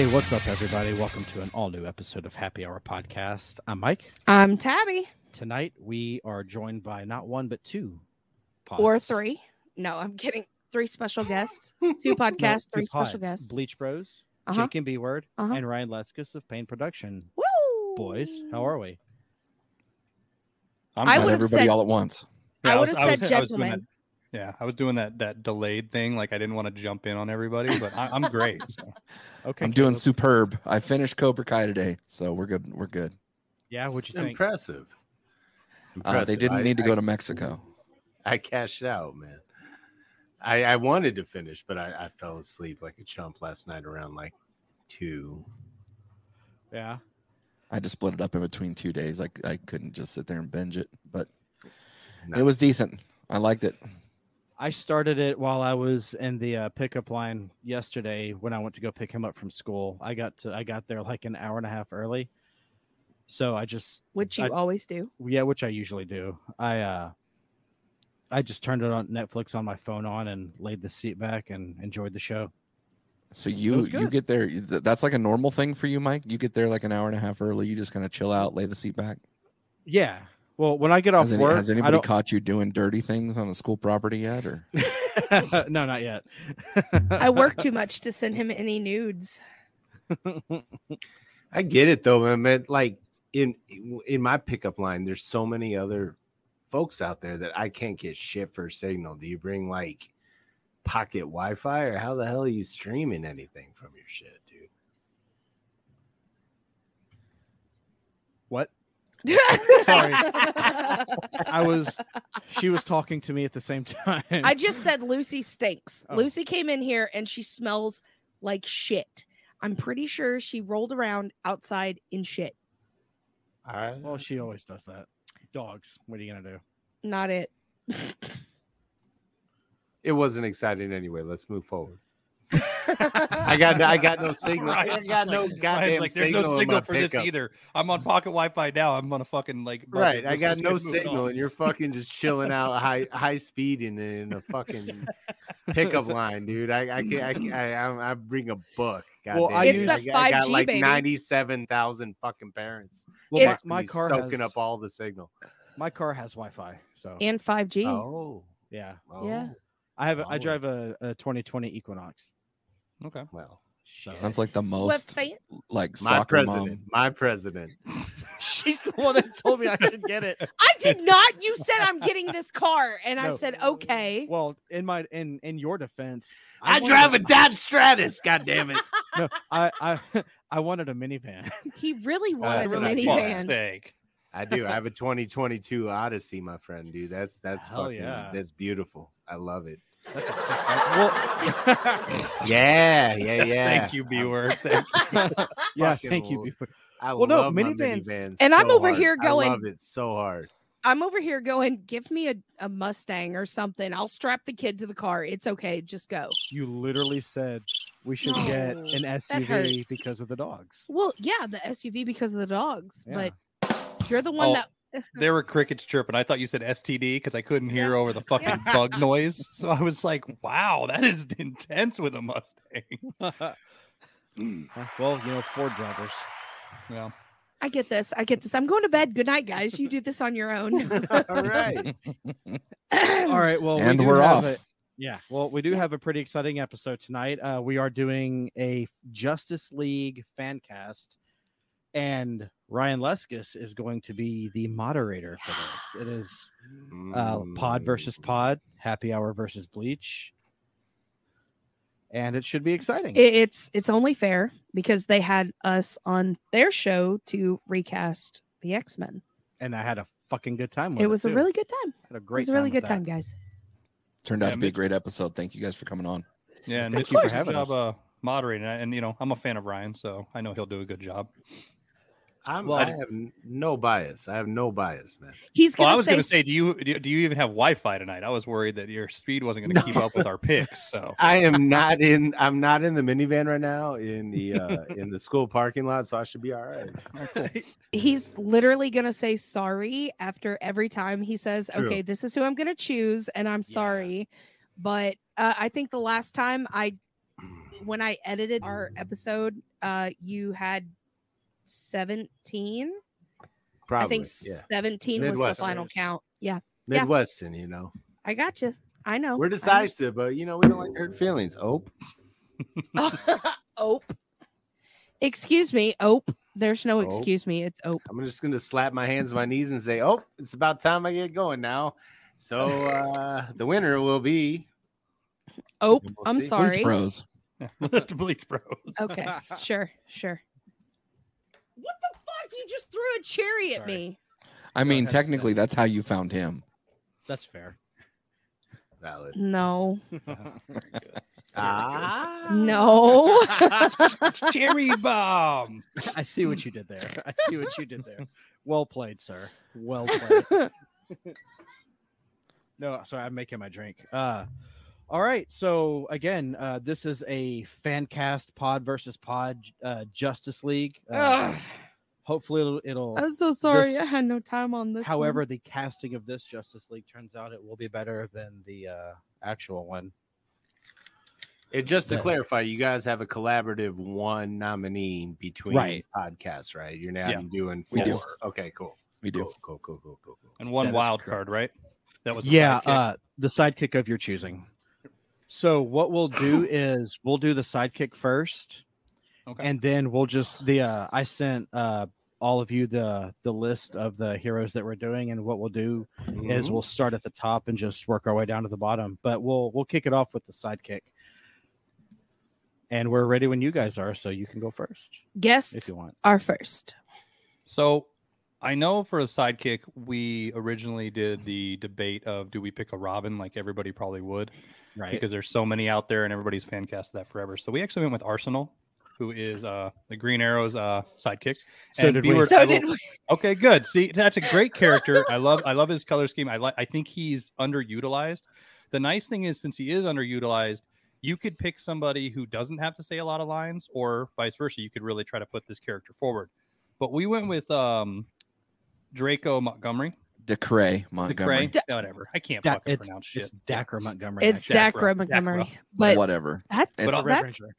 Hey, what's up, everybody? Welcome to an all new episode of Happy Hour Podcast. I'm Mike. I'm Tabby. Tonight, we are joined by not one, but two pods. Or three. No, I'm kidding. Three special guests. Two No, podcasts, two three special pods. guests. Bleach Bros, Uh-huh. Jake and B Word, Uh-huh. and Ryan Leskis of Paign Production. Woo! Boys, how are we? I'm I not would've everybody said- all at once. I was- would've said was- I was doing gentlemen. That- yeah, I was doing that that delayed thing. Like I didn't want to jump in on everybody, but I, I'm great. So. Okay, I'm doing Caleb. superb. I finished Cobra Kai today, so we're good. We're good. Yeah, what'd you think? Impressive. Uh, they didn't I- need to I- go to Mexico. I cashed out, man. I, I wanted to finish, but I, I fell asleep like a chump last night around like two. Yeah. I just split it up in between two days. I, I couldn't just sit there and binge it, but No. it was decent. I liked it. I started it while I was in the uh, pickup line yesterday when I went to go pick him up from school. I got to I got there like an hour and a half early. So I just Which you I- always do. yeah, which I usually do. I uh I just turned it on Netflix on my phone on and laid the seat back and enjoyed the show. So you you get there that's like a normal thing for you, Mike. You get there like an hour and a half early. You just kind of chill out, lay the seat back. Yeah. Well, when I get off Has, any- work, has I anybody don't... caught you doing dirty things on a school property yet? Or no, not yet. I work too much to send him any nudes. I get it though, man. man. Like in in my pickup line, there's so many other folks out there that I can't get shit for signal. Do you bring like pocket Wi-Fi or how the hell are you streaming anything from your shit, dude? What? Sorry. I was she was talking to me at the same time. I just said Lucy stinks. Oh. Lucy came in here and she smells like shit. I'm pretty sure she rolled around outside in shit. All right. well, she always does that. Dogs. What are you gonna do? Not it. It wasn't exciting anyway. Let's move forward. I got I got no signal. I got no like- goddamn like, there's signal, no in signal my for this either. I'm on pocket Wi-Fi now. I'm on a fucking like budget. Right, I got no signal, on. and you're fucking just chilling out high high speed in, in a fucking pickup line, dude. I I can I can- I, I, I bring a book. Well, I use- I, It's got- the I got 5G, like baby. ninety-seven thousand fucking parents. Well, my, my He's car soaking has, up all the signal. my car has Wi-Fi, so And 5G. Oh, yeah. Oh. Yeah. I have a, I Oh. drive a, a 2020 Equinox. Okay. well, So- shit. That's like the most fan? like my soccer president. mom. My president. She's the one that told me I should get it. I did not. You said I'm getting this car, and I said okay. Well, in my in in your defense, I, wanted drive a a- Dodge Stratus. God damn it! no, I I I wanted a minivan. He really wanted for a minivan. sake. I do. I have a 2022 Odyssey, my friend, dude. That's that's Hell fucking. yeah. That's beautiful. I love it. That's a sick. Well, Yeah, yeah, yeah. Thank you, B word. Yeah, thank you. lord. Bieber. I Well, no, love my minivans- minivans And I'm over hard. here going- I love it so hard. I'm over here going, give me a, a Mustang or something. I'll strap the kid to the car. It's okay. Just go. You literally said we should get an SUV because of the dogs. Well, yeah, the SUV because of the dogs, Yeah. but you're the one Oh, that There were crickets chirping. I thought you said STD because I couldn't hear over the fucking bug noise. So I was like, "Wow, that is intense with a Mustang." Well, you know, Ford drivers. Yeah. I get this. I get this. I'm going to bed. Good night, guys. You do this on your own. All right. All right. Well, and we we're off. a- yeah. Well, we do have a pretty exciting episode tonight. Uh, we are doing a Justice League fan cast, and Ryan Leskis is going to be the moderator for this. It is uh, Pod versus Mm. Pod, Happy Hour versus Bleach, and it should be exciting. It's it's only fair because they had us on their show to recast the X Men. and I had a fucking good time. With It It was a really good time. had a It great. was a really good that. time, guys. turned out Yeah, to be a great episode. Thank you guys for coming on. Yeah, and Mitch you for did a having job us. uh, moderating, and you know, I'm a fan of Ryan, so I know he'll do a good job. I'm, Well, I I- have no bias. I have no bias, man. He's Well, gonna I was going to say, do you do, do you even have Wi-Fi tonight? I was worried that your speed wasn't going to keep up with our picks. So I am not in. I'm not in the minivan right now in the uh, in the school parking lot, so I should be all right. he's literally gonna say sorry after every time he says, True. "Okay, this is who I'm gonna choose," and I'm Yeah. sorry. But uh, I think the last time I, when I edited our episode, uh, you had 17. Probably. I think yeah. 17 was the final count. Yeah, yeah. Midwestern, you know. I got you. I know. We're I know. decisive, but you know, we don't like hurt feelings. Oh, Ope. Excuse me, Ope. There's no Ope. excuse me. It's Ope. I'm just gonna slap my hands on my knees and say, Oh, it's about time I get going now. So uh the winner will be Ope. We'll I'm see. Sorry. Bleach Bros. to Bleach Bros. Okay, sure, sure. What the fuck? You just threw a cherry at Sorry. me. I mean, ahead, technically, that's how you found him. That's fair. valid. No, Ah no. Cherry bomb. I see what you did there. I see what you did there. Well played, sir. Well played. No, sorry, I'm making my drink. Uh all right. So again, uh this is a fan cast pod versus pod uh Justice League. Uh, Ugh. Hopefully it'll it'll I'm so sorry. This- I had no time on this. one. however the casting of this Justice League turns out it will be better than the uh actual one. And just to Yeah. clarify, you guys have a collaborative one nominee between Right. podcasts, right? You're not Yeah. doing four. do. Okay, cool. We do. Cool, cool, cool, cool, cool, cool. And one That is wild card, right? That was yeah sidekick. uh the sidekick of your choosing so what we'll do is we'll do the sidekick first okay. and then we'll just the uh i sent uh all of you the the list of the heroes that we're doing and what we'll do is Mhm. we'll start at the top and just work our way down to the bottom but we'll we'll kick it off with the sidekick and we're ready when you guys are so you can go first if you want are first. So I know for a sidekick, we originally did the debate of do we pick a Robin like everybody probably would right because there's so many out there and everybody's fan casted that forever. So we actually went with Arsenal, who is uh the Green Arrow's uh sidekick. so and did we we So I did we. Okay, good. See, that's a great character. I love I love his color scheme. I like I think he's underutilized. The nice thing is since he is underutilized, you could pick somebody who doesn't have to say a lot of lines or vice versa. You could really try to put this character forward. But we went with um Draco Montgomery. Decray The Montgomery. Cray, whatever. I can't Da- fucking it's, pronounce shit. it's Dacker Montgomery. It's actually. Dak Dacra Ro- Montgomery. But Whatever. that's But Red that's Ranger.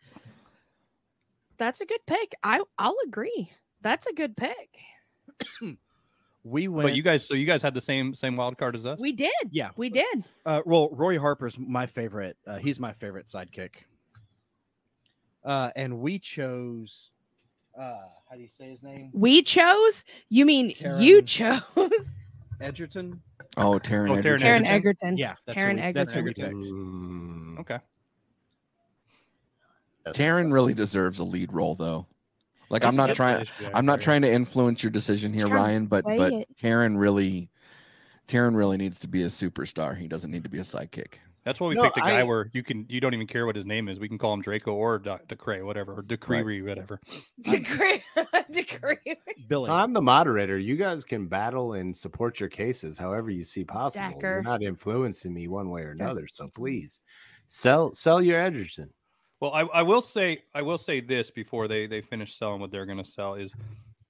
That's a good pick. I I'll agree. That's a good pick. we went But you guys, so you guys had the same same wild card as us. We did. yeah We did. Uh, well, Roy Harper's my favorite. Uh, he's my favorite sidekick. Uh, and we chose. Uh, how do you say his name? We chose. You mean Taron- you chose? Egerton. Oh, Taron Oh, Taron Egerton. Taron Egerton? Egerton. Yeah, that's Taron who we, that's who we picked. Mm, okay. That's- Taron really deserves a lead role, though. Like I'm not trying. I I'm not trying to influence your decision Just here, Ryan. But but it. Taron really, Taron really needs to be a superstar. He doesn't need to be a sidekick. That's why we No, picked a guy I- where you can you don't even care what his name is. We can call him Draco or Da- Decray, whatever, or Decree, whatever. Decree. Decree. Billy. I'm the moderator. You guys can battle and support your cases however you see possible. You're not influencing me one way or another. So please sell sell your Egerton. Well, I, I will say I will say this before they they finish selling what they're going to sell is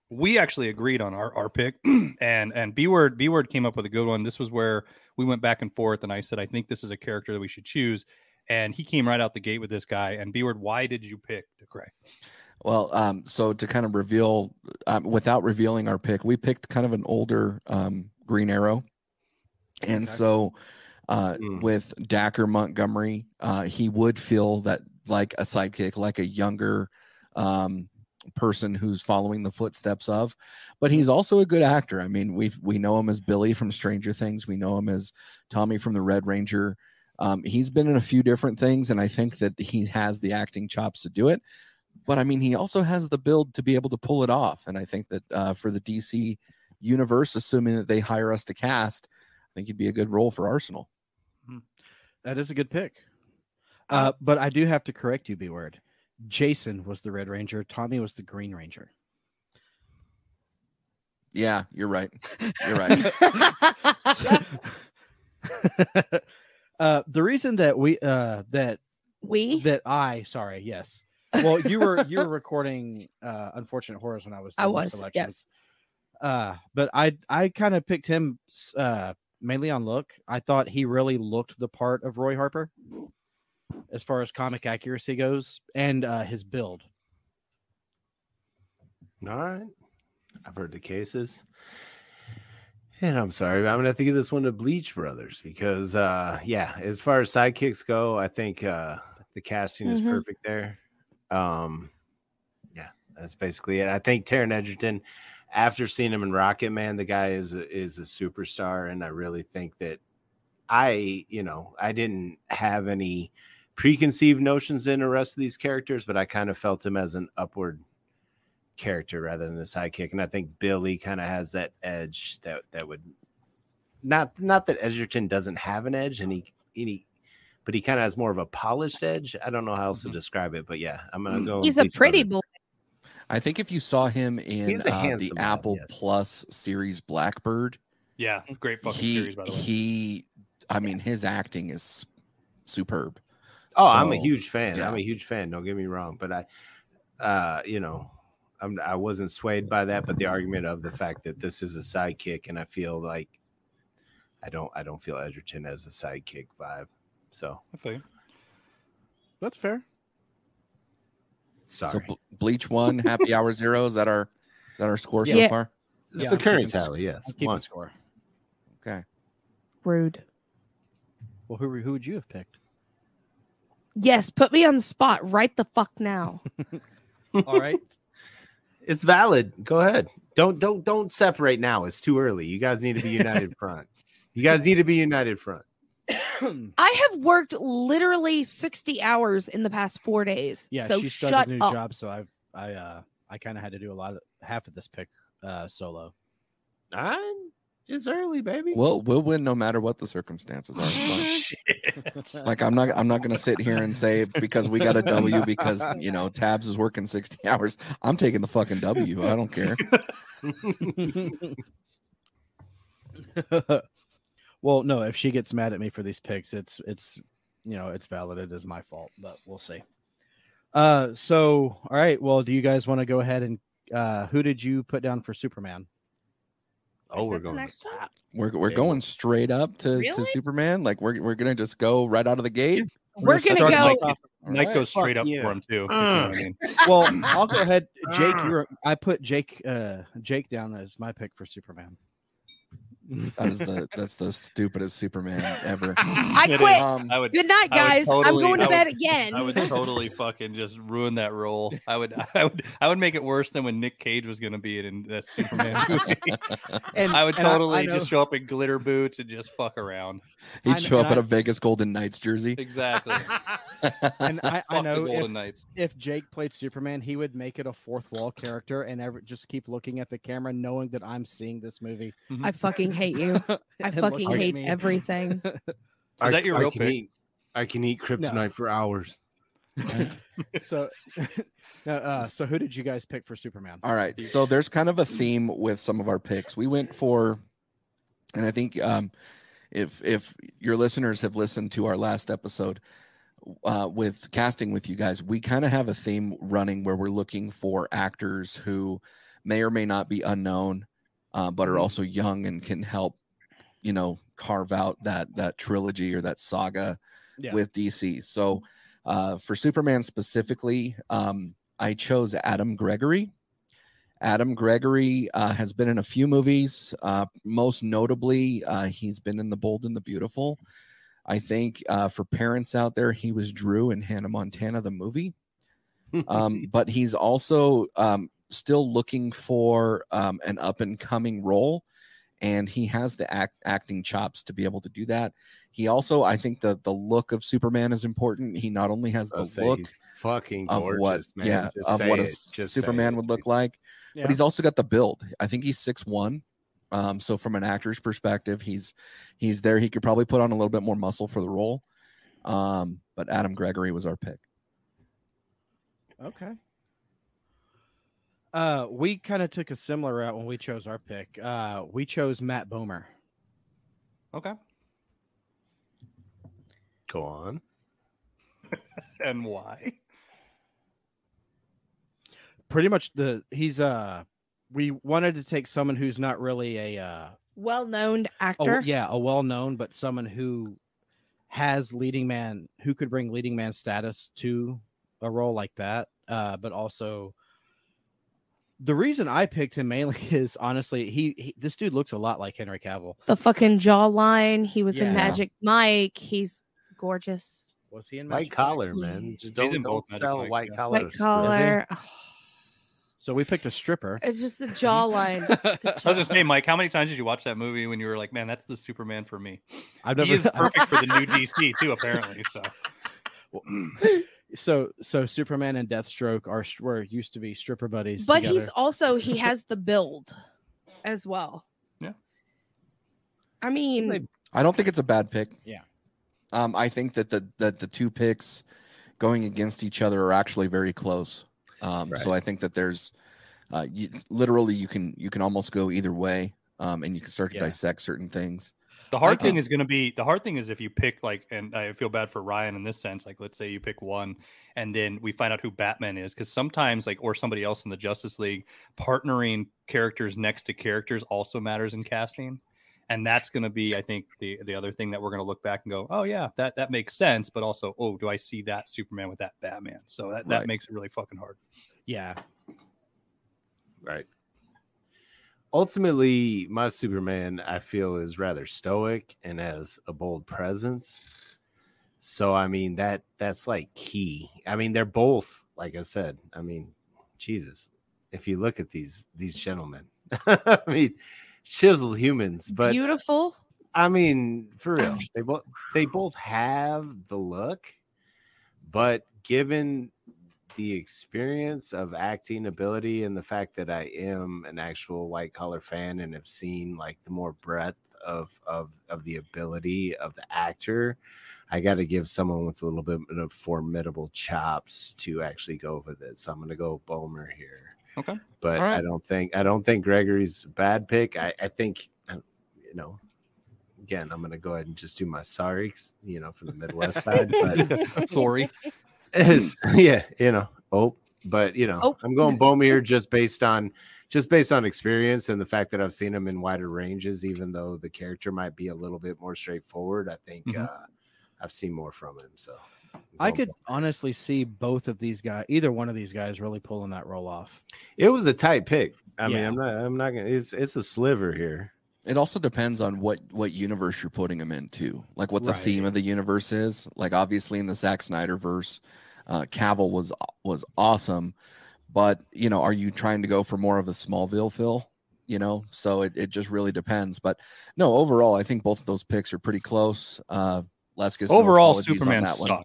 we actually agreed on our, our pick and and B word B word came up with a good one. This was where we went back and forth and I said I think this is a character that we should choose and he came right out the gate with this guy and B word why did you pick Decray? Well, um, so to kind of reveal, um, without revealing our pick, we picked kind of an older um, Green Arrow, and Okay. so uh, Mm. with Dacker Montgomery, uh, he would feel that like a sidekick, like a younger um, person who's following the footsteps of. But he's also a good actor. I mean, we we know him as Billy from Stranger Things. We know him as Tommy from the Red Ranger. Um, he's been in a few different things, and I think that he has the acting chops to do it but I mean, he also has the build to be able to pull it off. And I think that uh, for the DC universe, assuming that they hire us to cast, I think he'd be a good role for Arsenal. That is a good pick. Uh, but I do have to correct you, B word. Jason was the Red Ranger. Tommy was the Green Ranger. Yeah, you're right. You're right. uh, the reason that we uh, that we. that I sorry yes. Well, you were you were recording uh, unfortunate horrors when I was. I was. selections. Yes. Uh, but I I kind of picked him uh, mainly on look. I thought he really looked the part of Roy Harper, as far as comic accuracy goes, and uh, his build. All right. I've heard the cases. And I'm sorry, but I'm gonna have to give this one to Bleach Brothers because uh yeah, as far as sidekicks go, I think uh the casting is Mhm. perfect there. Um yeah, that's basically it. I think Taron Egerton, after seeing him in Rocketman, the guy is a, is a superstar, and I really think that I, you know, I didn't have any preconceived notions in the rest of these characters, but I kind of felt him as an upward character rather than a sidekick. And I think Billy kind of has that edge that that would not not that Egerton doesn't have an edge and he and he but he kind of has more of a polished edge. I don't know how else to Mhm. describe it, but yeah, I'm gonna go. He's a pretty boy. I think if you saw him in uh, the handsome lad, Apple yes. Plus series Blackbird, Yeah, great fucking he series by the way. he, I mean, his acting is superb. Oh, I'm a huge fan. yeah. I'm a huge fan. Don't get me wrong, but I, uh, you know, I'm I wasn't swayed by that, but the argument of the fact that this is a sidekick, and I feel like I don't I don't feel Egerton as a sidekick vibe. So I feel you. That's fair. So sorry. Ble- Bleach one, Happy Hour zero. Is that our that our score so far? It's Yeah, the I'm current keeping s- tally, yes. I'm One. score. Okay. Rude. Well, who who would you have picked? Yes, put me on the spot right the fuck now. All right. It's valid. Go ahead. Don't don't don't separate now. It's too early. You guys need to be united front. You guys need to be united front. I have worked literally 60 hours in the past four days. yeah, so she started shut a new up. job, so I've I uh I kind of had to do a lot of half of this pick uh solo. All right. It's early, baby. We'll we'll win no matter what the circumstances are. It's like I'm not I'm not gonna sit here and say because we got a W because you know Tabs is working 60 hours. I'm taking the fucking W. I don't care. well, no, if she gets mad at me for these picks, it's it's you know it's valid. It is my fault, but we'll see. Uh, so all right. Well, do you guys want to go ahead and uh, who did you put down for Superman? Oh, we're going next one? top. We're we're Yeah. going straight up to, to Superman. Like we're we're gonna just go right out of the gate. We're gonna gonna go. like- All Mike right. goes straight Fuck up yeah. for him too. if you know what I mean. Well, I'll go ahead. Jake, you were, I put Jake uh Jake down as my pick for Superman. That is the that's the stupidest Superman ever. I It quit. is. Um, I would Good night, I would guys. I'm totally- going to I bed would- again. I would totally fucking just ruin that role. I would I would I would make it worse than when Nick Cage was gonna be it in that Superman movie. And I would and I totally know- just show up in glitter boots and just fuck around. He'd I- show and up in I- a Vegas Golden Knights jersey. Exactly. and I, I Fuck know the if, Knights. if Jake played Superman, he would make it a fourth wall character and ever just keep looking at the camera, knowing that I'm seeing this movie. I fucking hate you. I fucking looking at hate me. everything. Is that your real can pick? Eat, I can eat kryptonite for hours. so, no, uh, so who did you guys pick for Superman? All right. So there's kind of a theme with some of our picks. We went for, and I think um, if if your listeners have listened to our last episode uh, with casting with you guys, we kind of have a theme running where we're looking for actors who may or may not be unknown, uh, but are also young and can help, you know, carve out that that trilogy or that saga Yeah. with DC. So uh, for Superman specifically, um, I chose Adam Gregory. Adam Gregory uh, has been in a few movies. Uh, most notably, uh, he's been in The Bold and the Beautiful. I think uh, for parents out there, he was Drew in Hannah Montana, the movie. Um, but he's also um, still looking for um, an up and coming role. And he has the act, acting chops to be able to do that. He also, I think, the the look of Superman is important. He not only has the look he's fucking of gorgeous, what man. yeah Just of what a it. s- Just superman would look like Yeah. but he's also got the build i think he's six one um so from an actor's perspective he's he's there he could probably put on a little bit more muscle for the role um but adam gregory was our pick Okay. Uh, we kind of took a similar route when we chose our pick. Uh, we chose Matt Bomer. Okay. Go on. And why? Pretty much the he's uh we wanted to take someone who's not really a uh Well known a- actor. yeah, a well known, but someone who has leading man who could bring leading man status to a role like that. Uh, but also the reason I picked him mainly is honestly he, he this dude looks a lot like Henry Cavill. The fucking jawline. He was Yeah. in Magic Mike. He's gorgeous. Was he in Magic White collar, Yeah. man. He's Don't, in don't both Magic sell Mike, white yeah. collar. White collar. So we picked a stripper. It's just the jawline. The I was just jaw- saying, Mike, how many times did you watch that movie when you were like, man, that's the Superman for me? I've He never is perfect for the new DC too, apparently. So so so Superman and Deathstroke are str- were used to be stripper buddies. but together. he's also he has the build as well. Yeah. I mean, I don't think it's a bad pick. Yeah. Um, I think that the that the two picks going against each other are actually very close. Um, so I think that there's uh, you, literally you can you can almost go either way, um, and you can start to Yeah. dissect certain things. The hard Okay. thing is going to be the hard thing is if you pick like, and I feel bad for Ryan in this sense. Like, let's say you pick one, and then we find out who Batman is, because sometimes like or somebody else in the Justice League partnering characters next to characters also matters in casting. And that's going to be, I think, the the other thing that we're going to look back and go, oh yeah, that that makes sense. But also, oh, do I see that Superman with that Batman? So that that Right. makes it really fucking hard. yeah. Right. Ultimately, my Superman, I feel, is rather stoic and has a bold presence. So, I mean, that that's like key. I mean, they're both, like I said, I mean, Jesus, if you look at these these gentlemen, I mean, chiseled humans, but beautiful. I mean, for real, they both they both have the look, but given the experience of acting ability and the fact that I am an actual white collar fan and have seen like the more breadth of of of the ability of the actor, I got to give someone with a little bit of formidable chops to actually go over this. So I'm going to go Bomer here. Okay. But right. I don't think I don't think Gregory's a bad pick. I I think you know again, I'm gonna go ahead and just do my sorry, you know, from the Midwest side. But Sorry. It's, yeah, you know, oh, but you know, Oh. I'm going Bomer just based on just based on experience and the fact that I've seen him in wider ranges, even though the character might be a little bit more straightforward. I think Mhm. uh, I've seen more from him. So I'm I going could Bomer. honestly see both of these guys, either one of these guys, really pulling that role off. It was a tight pick. I mean, I'm not. I'm not gonna. It's it's a sliver here. It also depends on what what universe you're putting them into, like what the Right. theme of the universe is. Like obviously in the Zack Snyder verse, uh, Cavill was was awesome, but you know, are you trying to go for more of a Smallville feel? You know, so it, it just really depends. But no, overall, I think both of those picks are pretty close. Uh, Leskis, no Overall, on Superman that one.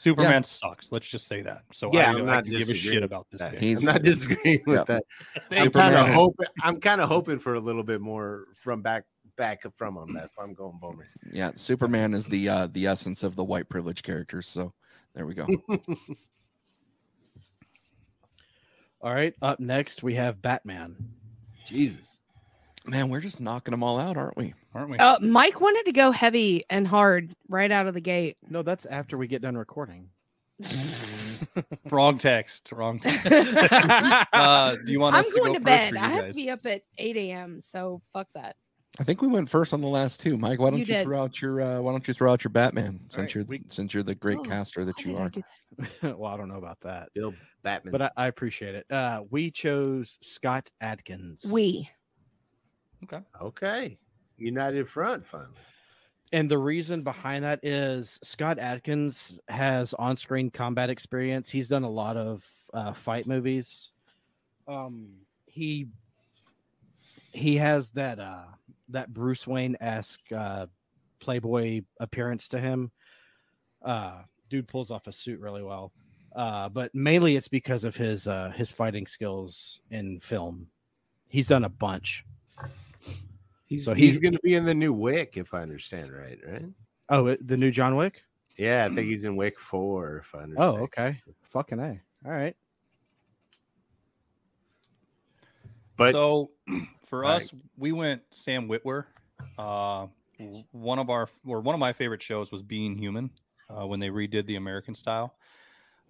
Sucks. Superman sucks. Let's just say that. So Yeah, I, I'm don't- not I give a shit about this. that. pick. He's- I'm not disagreeing with Yep. that. I'm kind of hoping. I'm kind of hoping for a little bit more from back back from him. That's why I'm going Bomer. Yeah, Superman is the uh, the essence of the white privilege characters. So there we go. All right. Up next, we have Batman. Jesus. Man, we're just knocking them all out, aren't we? Aren't we? Uh, Mike wanted to go heavy and hard right out of the gate. No, that's after we get done recording. Wrong text. Wrong text. uh, do you want I'm us to going go to bed. I have to be up at 8 a.m. So fuck that. I think we went first on the last two. Mike, why don't You you, throw out your uh, why don't you throw out your Batman since right, you're we- since you're the great Oh, caster that you did I are. well, I don't know about that, Bill Batman. but I, I appreciate it. Uh, we chose Scott Adkins. that? We. okay. United Front finally. And the reason behind that is Scott Adkins has on-screen combat experience. He's done a lot of uh, fight movies. Um, he he has that uh, that Bruce Wayne esque uh, Playboy appearance to him. Uh, dude pulls off a suit really well, uh, but mainly it's because of his uh, his fighting skills in film. He's done a bunch. He's So he's he's- going to be in the new Wick, if I understand right. Right? Oh, the new John Wick. Yeah, I think he's in Wick Four, if I understand. Oh, okay. Fucking a. All right. But so for Right. us, we went Sam Witwer. Uh, one of our or one of my favorite shows was Being Human uh, when they redid the American style.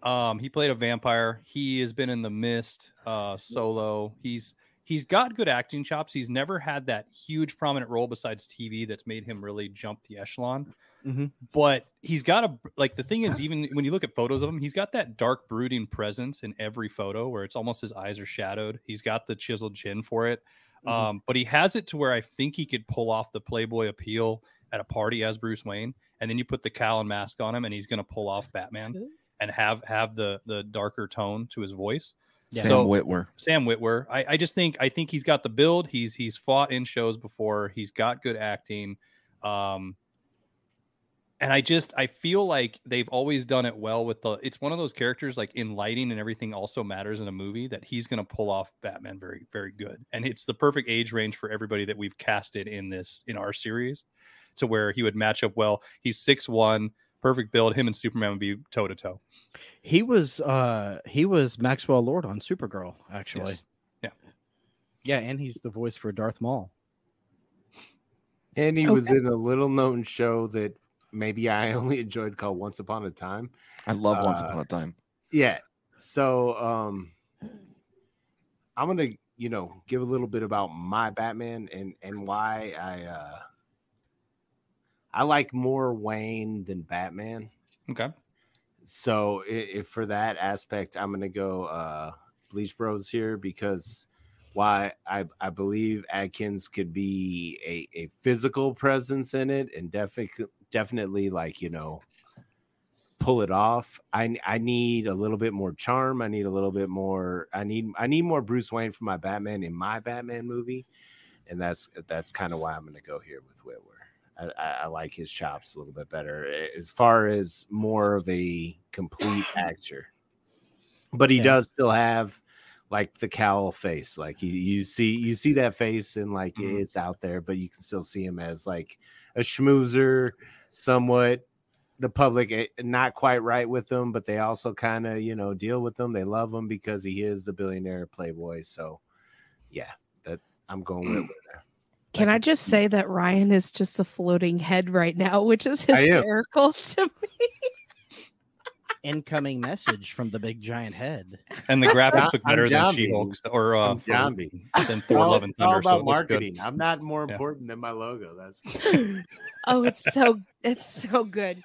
Um, he played a vampire. He has been in The Mist, uh, Solo. He's he's got good acting chops. He's never had that huge prominent role besides TV that's made him really jump the echelon. Mhm. But he's got a like the thing is even when you look at photos of him, he's got that dark brooding presence in every photo where it's almost his eyes are shadowed. He's got the chiseled chin for it. Mhm. Um, but he has it to where I think he could pull off the Playboy appeal at a party as Bruce Wayne, and then you put the cowl and mask on him, and he's going to pull off Batman and have have the the darker tone to his voice. Yeah. Sam So- Witwer. Sam Witwer. I, I just think I think he's got the build. He's he's fought in shows before. He's got good acting. Um, and I just I feel like they've always done it well with the. It's one of those characters like in lighting and everything also matters in a movie that he's going to pull off Batman very very good. And it's the perfect age range for everybody that we've casted in this in our series, to where he would match up well. He's six one, perfect build. Him and Superman would be toe to toe. He was uh he was Maxwell Lord on Supergirl, actually. Yes. Yeah. Yeah, and he's the voice for Darth Maul. And he was in a little known show that maybe I only enjoyed called Once Upon a Time. I love Once Uh, Upon a Time. Yeah. So um I'm gonna, you know, give a little bit about my Batman and and why I uh I like more Wayne than Batman. Okay. So i if for that aspect, I'm gonna go uh Bleach Bros here because why I I believe Adkins could be a, a physical presence in it and definitely definitely like you know pull it off. I I need a little bit more charm. I need a little bit more. I need I need more Bruce Wayne for my Batman in my Batman movie, and that's that's kind of why I'm gonna go here with Witwer. I, I, like his chops a little bit better as far as more of a complete actor. But he Yeah. does still have like the cowl face. Like you, you see you see that face and like Mhm. it's out there, but you can still see him as like a schmoozer, somewhat the public eh, not quite right with him, but they also kind of you know deal with him. They love him because he is the billionaire playboy. So yeah, that I'm going with there. Can I just say that Ryan is just a floating head right now, which is I hysterical to me. Incoming message from the big giant head. And the graphics look better than. She Hulk or uh, I'm for- zombie. than Thor: Love and it's all Thunder. So about it looks good. marketing. I'm not more Yeah. important than my logo. That's oh, it's so it's so good.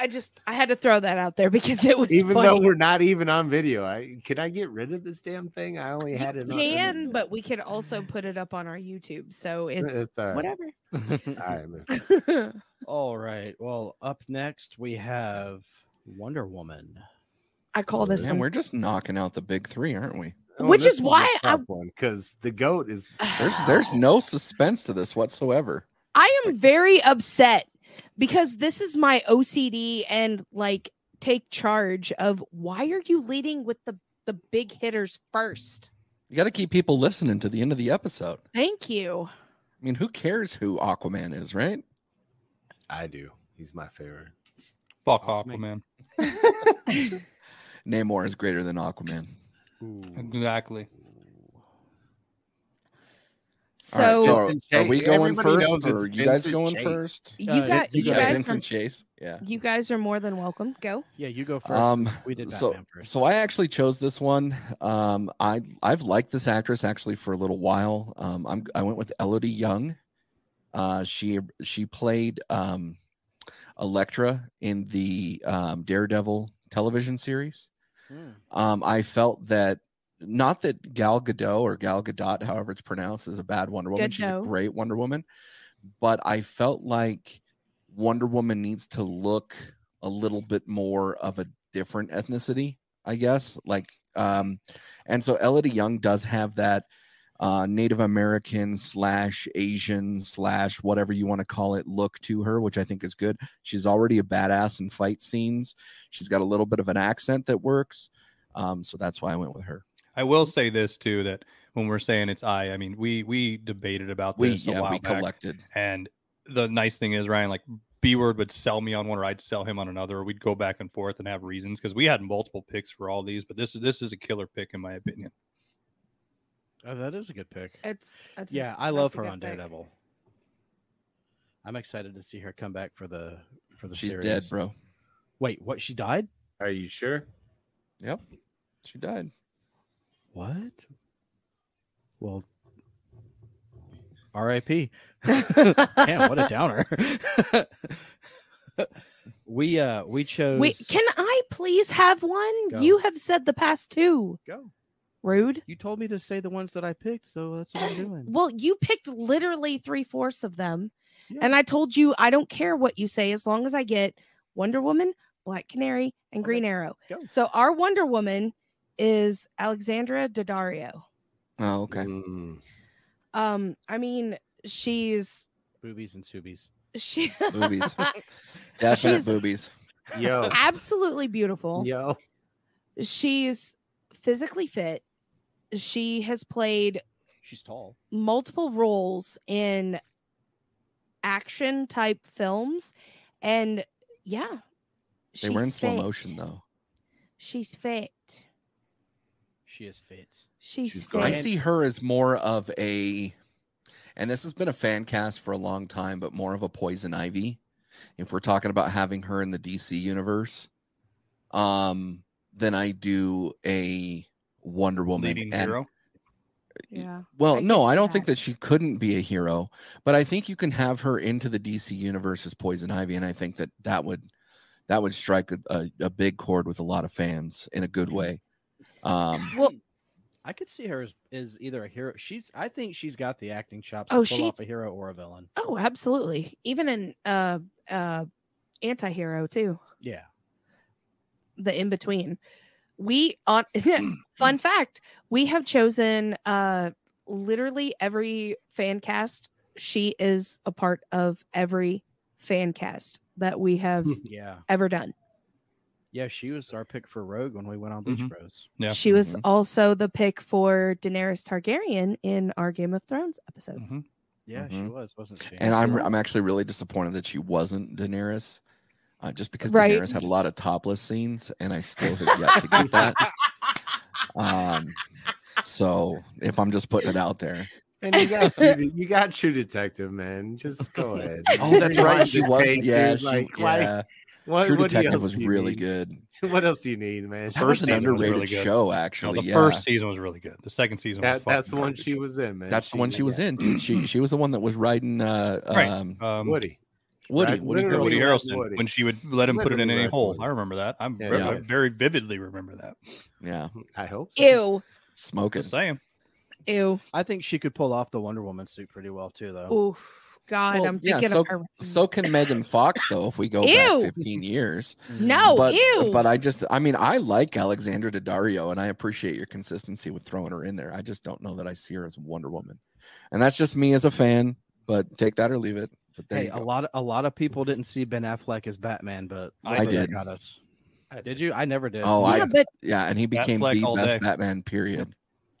I just I had to throw that out there because it was even funny. though we're not even on video. I can I get rid of this damn thing? I only had it. You on- can, but we can also put it up on our YouTube. So it's It's all right. whatever. All right, man. All right. Well, up next we have Wonder Woman. I call this And we're just knocking out the big three, aren't we? Oh, Which is why I- because the goat is There's there's no suspense to this whatsoever. I am very upset because this is my OCD and like take charge of why are you leading with the the big hitters first? You got to keep people listening to the end of the episode. Thank you. I mean, who cares who Aquaman is, right? I do. He's my favorite. Fuck Oh, man. Aquaman. Namor is greater than Aquaman. Exactly. So, All right, so are we going Everybody first, or it's you guys going Chase. first? you Uh, got you you guys Vincent are, Chase. Yeah. you guys are more than welcome. Go. Yeah, you go first. Um, we did so first. so I actually chose this one. Um, I I've liked this actress actually for a little while. Um, I'm I went with Élodie Yung. Uh, she she played um, Elektra in the um, Daredevil television series. Hmm. Um, I felt that not that Gal Gadot or Gal Gadot, however it's pronounced, is a bad Wonder Woman. She's a great Wonder Woman, but I felt like Wonder Woman needs to look a little bit more of a different ethnicity, I guess. Like, um, and so Élodie Yung does have that uh, Native American slash Asian slash whatever you want to call it look to her, which I think is good. She's already a badass in fight scenes. She's got a little bit of an accent that works. Um, so that's why I went with her. I will say this too that when we're saying it's I, I mean we we debated about We this a yeah, while we back, collected. and the nice thing is Ryan like B word would sell me on one, or I'd sell him on another. Or we'd go back and forth and have reasons because we had multiple picks for all these, but this is this is a killer pick in my opinion. Oh, that is a good pick. It's, it's Yeah, I love her good on pick. Daredevil. I'm excited to see her come back for the for the She's series. dead, bro. Wait, what? She died? Are you sure? Yep. She died. What? Well, R.I.P. Damn, what a downer. we uh we chose. Wait, can I please have one? Go. You have said the past two. go. Rude. You told me to say the ones that I picked, so that's what I'm doing. Well, you picked literally three fourths of them. Yeah. And I told you I don't care what you say as long as I get Wonder Woman, Black Canary, and Green Arrow. go. So our Wonder Woman is Alexandra Daddario. Oh, okay. Mm. Um, I mean, she's Boobies and subies. she Boobies. Definite She's- boobies. Yo, absolutely beautiful. yo. She's physically fit. She has played She's tall. multiple roles in action type films and yeah They were in she's slow fit. motion though. she's fit She is fit. she's, She's fit. I see her as more of a, and this has been a fan cast for a long time, but more of a poison ivy. If we're talking about having her in the DC universe, um, then I do a Wonder Woman. Leading And- hero. yeah Well, I no, I don't think that. that she couldn't be a hero, but I think you can have her into the DC universe as Poison Ivy, and I think that that would that would strike a, a, a big chord with a lot of fans in a good way. Um, well I could see her as, as either a hero. She's. I think she's got the acting chops Oh, to pull she- off a hero or a villain. oh absolutely even an uh uh anti-hero too Yeah. the in between we on fun fact we have chosen uh literally every fan cast she is a part of every fan cast that we have Yeah. ever done Yeah. She was our pick for Rogue when we went on Bleach Mhm. Bros. Yeah. she was Mhm. also the pick for daenerys targaryen in our game of thrones episode Mhm. Yeah, she Mhm. was, wasn't she? and she I'm was. I'm actually really disappointed that she wasn't Daenerys, uh, just because Right. Daenerys had a lot of topless scenes, and I still have yet to get that. Um, so if I'm just putting it out there, And you got True- you got True Detective, man. Just go ahead. oh, that's right, she was. tape, Yeah, she, Like, like, yeah. What, True what Detective else was really need? good. What else do you need, man? First an season was underrated really good. show, No, actually. the yeah. first season was really good. The second season was That, that's the one garbage. she was in, man. That's the one she was in, dude. She she was the one that was riding uh Right. um Um, Woody. Woody. Right, Woody Woody Harrelson. Woody. When she would let him put it in any Red hole. I remember that. I'm Yeah, very, yeah. I very vividly remember that. Yeah, I hope. So. ew smoking. Same. saying. ew I think she could pull off the Wonder Woman suit pretty well too, though. oh god Well, i'm thinking yeah, so of her so can Megan Fox though. If we go Ew. back 15 years, no mm-hmm. but ew but I just I mean I like Alexandra Daddario and I appreciate your consistency with throwing her in there. I just don't know that I see her as Wonder Woman, and that's just me as a fan. But take that or leave it. But Hey, a lot of a lot of people didn't see Ben Affleck as Batman, but I Look did. Got us. Did you? I never did. Oh, yeah, I but yeah, and he became Batfleck the best day. Batman. Period.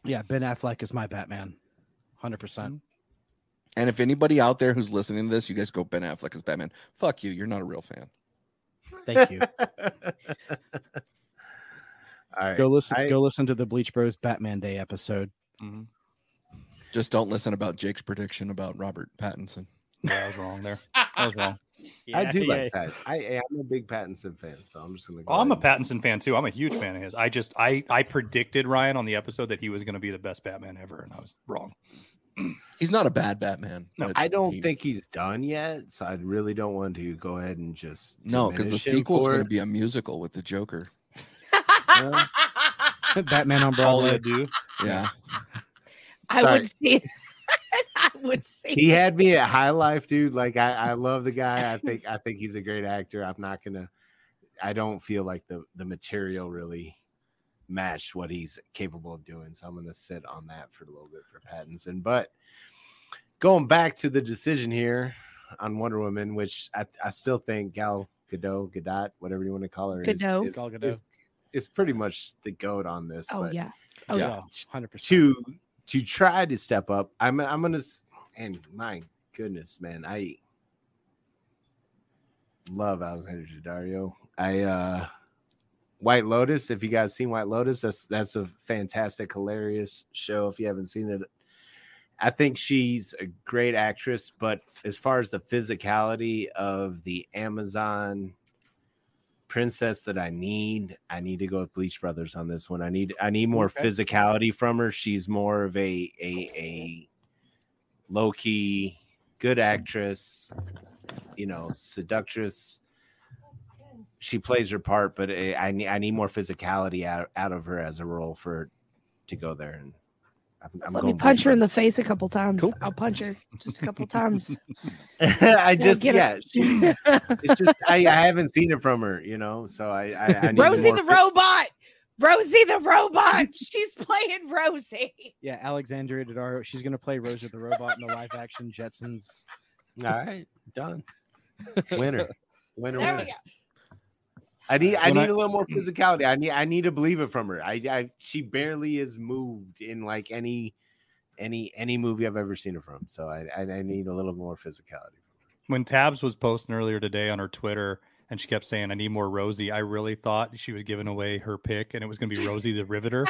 yeah, Ben Affleck is my Batman, hundred percent. And if anybody out there who's listening to this, you guys go Ben Affleck as Batman. Fuck you. You're not a real fan. Thank you. All right. Go listen. I- go listen to the Bleach Bros Batman Day episode. Mhm. Just don't listen about Jake's prediction about Robert Pattinson. Yeah, I was wrong there. I was wrong. I do like Pat. I am a big Pattinson fan, so I'm just gonna. Go Oh, I'm a Pattinson fan too. I'm a huge fan of his. I just I I predicted Ryan on the episode that he was going to be the best Batman ever, and I was wrong. He's not a bad Batman. No, I don't he- think he's done yet, so I really don't want to go ahead and just No, because the diminish him sequel's going to be a musical with the Joker. Yeah. Batman on All Broadway. I do. Yeah. i Sorry. would see i would see he had me at high life, dude. Like I, I love the guy. I think I think he's a great actor. I'm not gonna. I don't feel like the the material really matched what he's capable of doing. So I'm gonna sit on that for a little bit for Pattinson. But going back to the decision here on Wonder Woman, which I, I still think Gal Gadot, Gadot, whatever you want to call her, is, Gadot. is, Gal Gadot. is, is pretty much the goat on this. oh but yeah oh Yeah. yeah hundred percent. to to try to step up. I'm I'm gonna and my goodness, man, I love Alexander Daddario. I uh White Lotus. If you guys seen White Lotus, that's that's a fantastic, hilarious show. If you haven't seen it, I think she's a great actress. But as far as the physicality of the Amazon princess that I need, I need to go with Bleach Brothers on this one. I need I need more Okay. physicality from her. She's more of a a a low key good actress, you know, seductress. She plays her part, but eh, I, I need I need more physicality out, out of her as a role for to go there. And I'm, I'm Let me punch her in the face a couple times. Cool. I'll punch her just a couple times. I just get yeah, she, it's just I, I haven't seen it from her, you know. So I I, I need Rosie the phys- robot. Rosie the robot. She's playing Rosie. Yeah, Alexandria Daddario. She's gonna play Rosa the robot in the live action Jetsons. All right, done. Winner, winner, There we winner. Go. I need I need I- a little more mm. physicality. I need I need to believe it from her. I, I she barely is moved in like any any any movie I've ever seen her from. So I I, I need a little more physicality. when Tabs was posting earlier today on her Twitter and she kept saying, I need more Rosie, I really thought she was giving away her pick and it was going to be Rosie the Riveter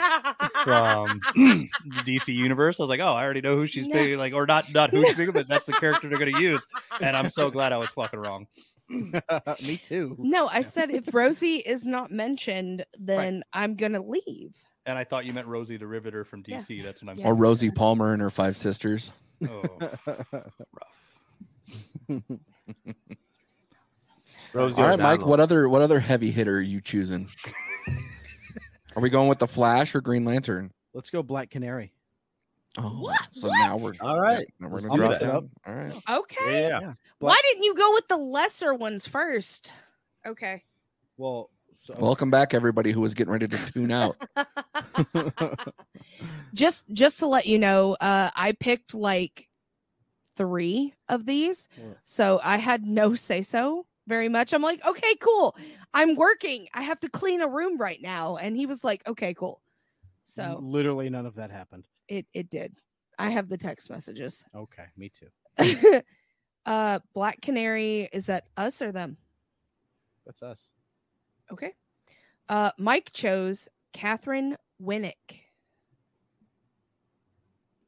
from the DC universe. I was like, oh, I already know who she's No. picking. Like, or not, not who she's picking, but that's the character they're going to use. And I'm so glad I was fucking wrong. Me too. No, I said if Rosie is not mentioned, then I'm gonna leave. And I thought you meant Rosie the Riveter from Yeah. DC. That's what I'm Yeah. Or Rosie Palmer and her five sisters. Oh, rough. Rosie All right, Mike. O'Donnell. What other what other heavy hitter are you choosing? Are we going with the Flash or Green Lantern? Let's go Black Canary. Oh, What? so What? now we're All right. now we're Let's gonna do drop that. down. All right. Okay. Yeah. Why didn't you go with the lesser ones first? Okay. Well, so, Welcome back, everybody who was getting ready to tune out. just just to let you know, uh, I picked like three of these, Yeah. so I had no say so very much. I'm like, okay, cool. I'm working. I have to clean a room right now, and he was like, okay, cool. So literally none of that happened. It it did. I have the text messages. Okay, me too. uh, Black Canary is that us or them? That's us. Okay. Uh, Mike chose Katheryn Winnick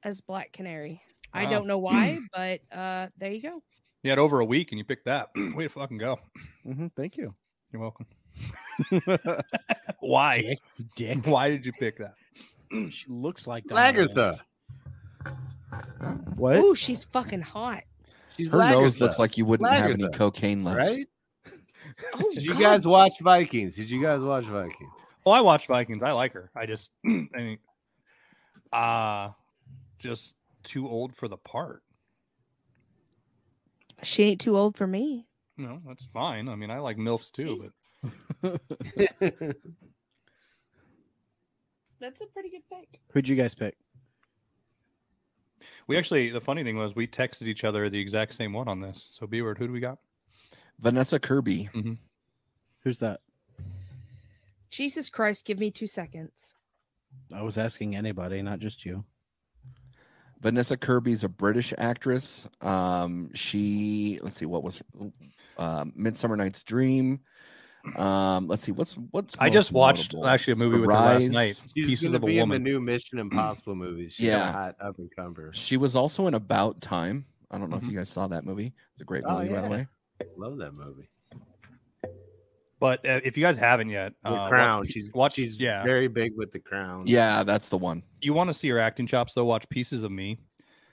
as Black Canary. I don't know why, but uh, there you go. You had over a week and you picked that. Way to fucking go. hmm thank you. You're welcome. Why? Dick. Dick. Why did you pick that? She looks like Donna Lagertha. Reynolds. What? Ooh, she's fucking hot. She's Her nose Lagertha, looks like you wouldn't have any Lagertha, cocaine left. right. Oh, Did you God. guys watch Vikings? Did you guys watch Vikings? Oh, I watch Vikings. I like her. I just, I mean, uh, just too old for the part. She ain't too old for me. No, that's fine. I mean, I like MILFs too, but That's a pretty good pick. Who'd you guys pick? we actually, the funny thing was we texted each other the exact same one on this. So, B word, who do we got? Vanessa Kirby. Who's that? Jesus Christ, give me two seconds. I was asking anybody, not just you. Vanessa Kirby's a British actress. Um, she let's see what was um, Midsummer Night's Dream. Um, let's see what's what's I just watched notable? actually a movie The with her last night. She's Pieces gonna of a be in the woman. new Mission Impossible movies. She's Yeah. hot up and comer. She was also in About Time. I don't know Mhm. if you guys saw that movie. It's a great Oh, movie, by the way. Love that movie. But uh, if you guys haven't yet, The uh, watch Crown. Pe- she's watch. She's yeah. very big with the Crown. Yeah, that's the one. you want to see her acting chops though watch pieces of me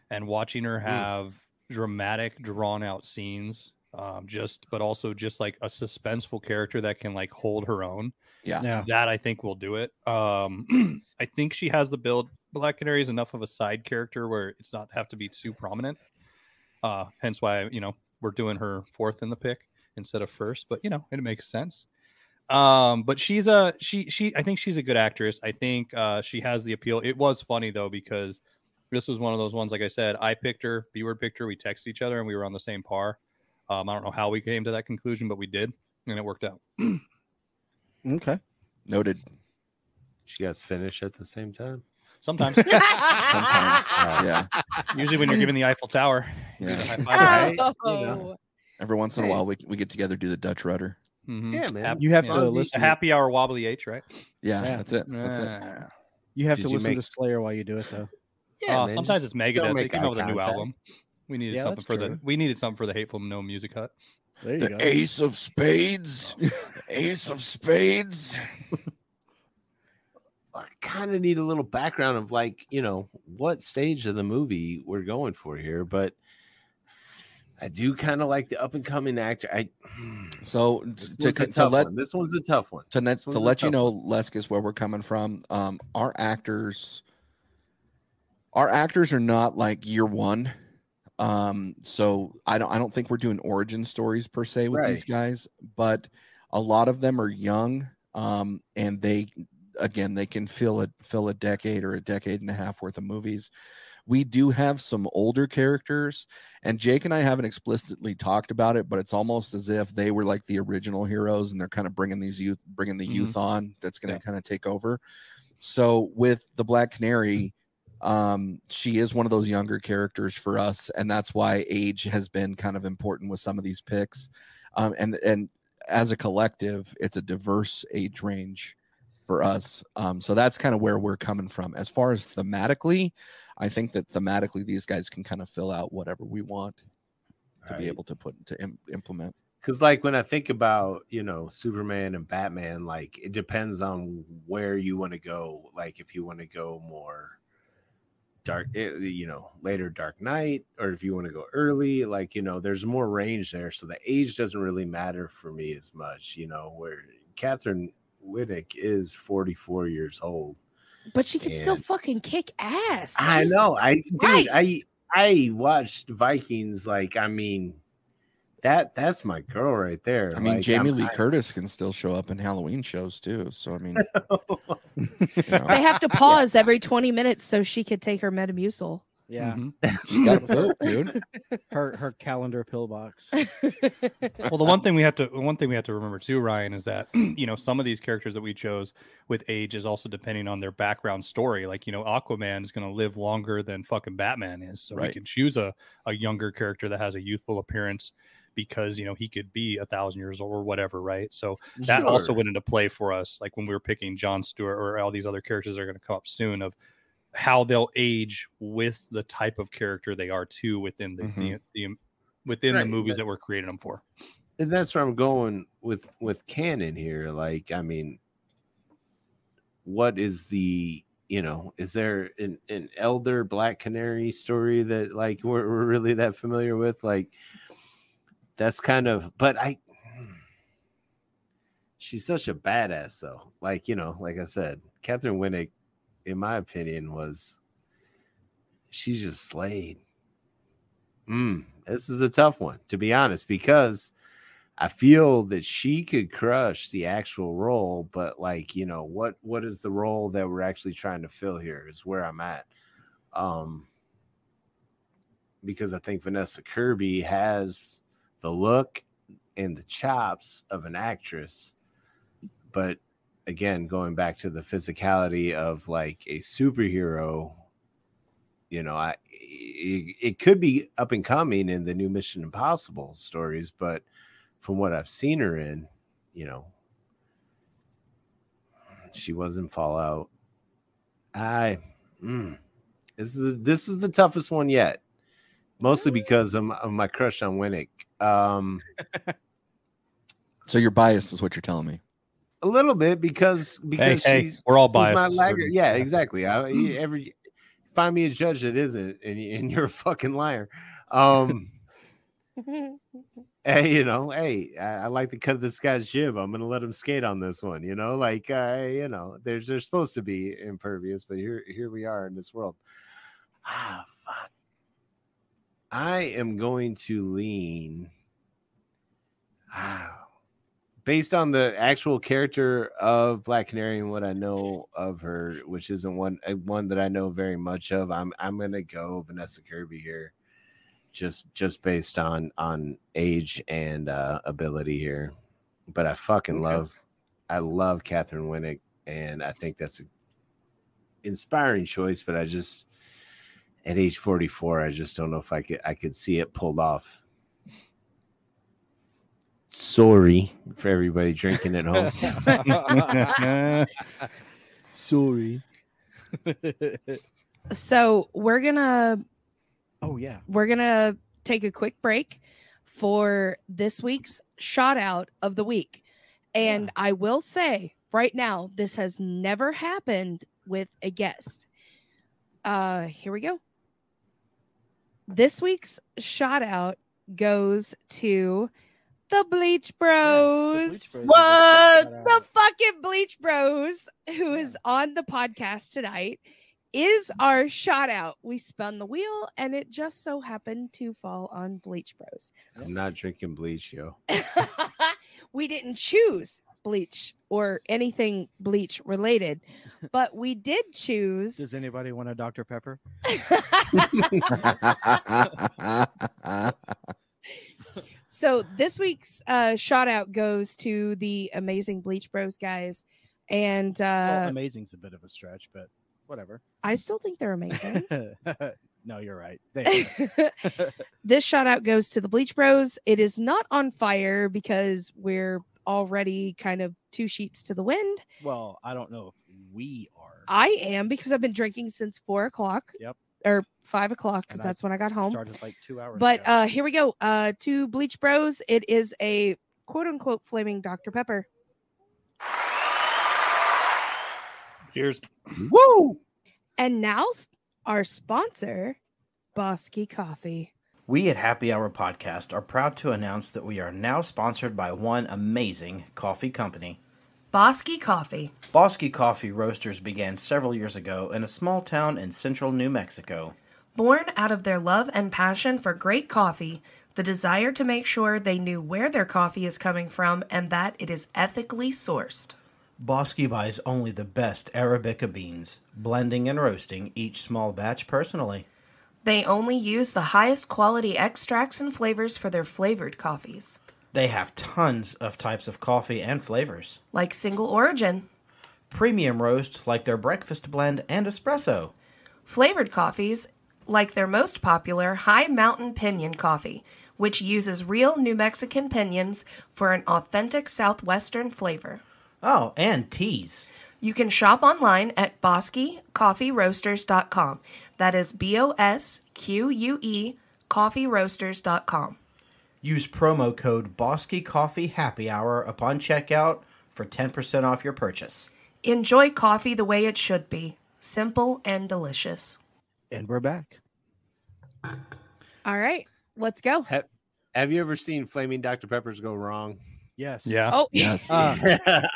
and watching her Mm. have dramatic drawn out scenes um just but also just like a suspenseful character that can like hold her own Yeah. Yeah. that i think will do it. Um i think she has the build black canary is enough of a side character where it's not have to be too prominent. Uh hence why you know we're doing her fourth in the pick instead of first but you know it makes sense. Um but she's a she she i think she's a good actress. I think uh she has the appeal. It was funny though because this was one of those ones like i said i picked her b word picked her we texted each other and we were on the same par um i don't know how we came to that conclusion but we did and it worked out Okay. Noted. Did you guys finish at the same time? sometimes Sometimes. Uh, yeah. usually when you're giving the eiffel tower you do the Yeah. high five, right? Oh, Every once in a while we we get together do the Dutch rudder. Mhm. Yeah, man. Hap- You have yeah. to As long as you- listen. a happy hour wobbly h right Yeah, Yeah. that's it. That's it. You have Did to you listen to Slayer while you do it, though. Yeah, Uh, man, sometimes it's don't Megadeth. They make came out with a new contact. album. We needed Yeah, something that's for the we needed something for the hateful no music hut. There you The go. ace of spades. Ace of spades. I kind of need a little background of like, you know, what stage of the movie we're going for here, but I do kind of like the up and coming actor. I So this to, one's a to let one. This one's a tough one. to, net, This to let you tough know, Leskis, where we're coming from. Um, our actors, our actors are not like year one. Um, so I don't, I don't think we're doing origin stories per se with these guys, but a lot of them are young. Um, and they, again, they can fill a fill a decade or a decade and a half worth of movies. We do have some older characters, and Jake and I haven't explicitly talked about it, but it's almost as if they were like the original heroes, and they're kind of bringing these youth, bringing the Mhm. youth on. That's going to Yeah. kind of take over. So with the Black Canary, um, she is one of those younger characters for us, and that's why age has been kind of important with some of these picks. Um, and and as a collective, it's a diverse age range for us. Um, so that's kind of where we're coming from. As far as thematically, I think that thematically these guys can kind of fill out whatever we want to be able to put to Im- implement. Because, like, when I think about, you know, Superman and Batman, like, it depends on where you want to go. Like, if you want to go more dark, eh, you know, later Dark Knight or if you want to go early, like, you know, there's more range there. So the age doesn't really matter for me as much, you know, where Katheryn Winnick is 44 years old. But she can still fucking kick ass. I She's- know. I dude, Right. I I watched Vikings. Like, I mean, that that's my girl right there. I mean, Like, Jamie I'm- Lee I- Curtis can still show up in Halloween shows too. So I mean, you know, They have to pause every 20 minutes so she could take her Metamucil. Yeah, Mhm. she got built, dude. her her calendar pillbox. well the one thing we have to one thing we have to remember too ryan is that you know some of these characters that we chose with age is also depending on their background story like you know aquaman is going to live longer than fucking batman is so we can choose a, a younger character that has a youthful appearance because you know he could be a thousand years old or whatever right so that also went into play for us like when we were picking john stewart or all these other characters that are going to come up soon of how they'll age with the type of character they are too within the, mm-hmm. the, the within the movies that we're creating them for and that's where I'm going with with canon here. Like, I mean, what is the you know? Is there an, an elder Black Canary story that like we're, we're really that familiar with? Like, that's kind of. But I, she's such a badass though. Like you know, like I said, Katheryn Winnick, in my opinion, was she's just slayed. Mm, this is a tough one, to be honest, because I feel that she could crush the actual role, but like, you know, what what is the role that we're actually trying to fill here is where I'm at. Um because I think Vanessa Kirby has the look and the chops of an actress, but again, going back to the physicality of like a superhero, you know, I it, it could be up and coming in the new Mission Impossible stories, but from what I've seen her in, you know, she was in Fallout. I mm, this is this is the toughest one yet, mostly because of, my- of my crush on Winnick. Um, So you're biased, is what you're telling me. a little bit because because hey, she's we're all she's biased. my to Yeah, exactly. I, every find me a judge that isn't, and, and you're a fucking liar. Um. hey, you know, hey, I, I like the cut of this guy's jib. I'm gonna let him skate on this one. You know, like uh, you know, there's they're supposed to be impervious, but here here we are in this world. Ah, fuck. I am going to lean. Ah, based on the actual character of Black Canary and what I know of her, which isn't one one that I know very much of. I'm I'm gonna go Vanessa Kirby here just just based on on age and uh ability here but i fucking love i love katheryn winnick and i think that's an inspiring choice but i just at age 44 i just don't know if i could i could see it pulled off sorry for everybody drinking at home Sorry. so we're gonna oh yeah. we're gonna take a quick break for this week's shot out of the week. And I will say right now, this has never happened with a guest. Uh, here we go. This week's shout out goes to the Bleach Bros. What? the fucking Bleach Bros, who is on the podcast tonight, is our shout out. We spun the wheel and it just so happened to fall on Bleach Bros. I'm not drinking bleach, yo. we didn't choose bleach or anything bleach related, but we did choose. Does anybody want a Dr. Pepper? so this week's uh, shout out goes to the amazing Bleach Bros guys. And well, uh, amazing's a bit of a stretch, but whatever. I still think they're amazing. no, you're right. This shout out goes to the Bleach Bros. It is not on fire because we're already kind of two sheets to the wind. well, I don't know if we are. I am because I've been drinking since four o'clock. Yep. Or five o'clock because And I that's when I got home. Started like two hours. But ago. uh here we go. Uh to Bleach Bros. It is a quote unquote flaming Dr. Pepper. Cheers. Woo! And now our sponsor, Bosque Coffee. We at Happy Hour Podcast are proud to announce that we are now sponsored by one amazing coffee company. Bosque Coffee. Bosque Coffee Roasters began several years ago in a small town in central New Mexico. Born out of their love and passion for great coffee, the desire to make sure they knew where their coffee is coming from and that it is ethically sourced. Bosque buys only the best Arabica beans, blending and roasting each small batch personally. They only use the highest quality extracts and flavors for their flavored coffees, They have tons of types of coffee and flavors. like single origin, Premium roast like their breakfast blend and espresso. flavored coffees, like their most popular High Mountain Pinion coffee, which uses real New Mexican pinions for an authentic Southwestern flavor. Oh, and teas. You can shop online at bosquecoffeeroasters.com. That is B O S Q U E coffeeroasters.com. Use promo code Bosque Coffee Happy Hour upon checkout for 10% off your purchase. Enjoy coffee the way it should be simple and delicious. and we're back. All right, let's go. Ha- Have you ever seen flaming Dr. Peppers go wrong? Yes. Yeah. Oh, yes. Uh,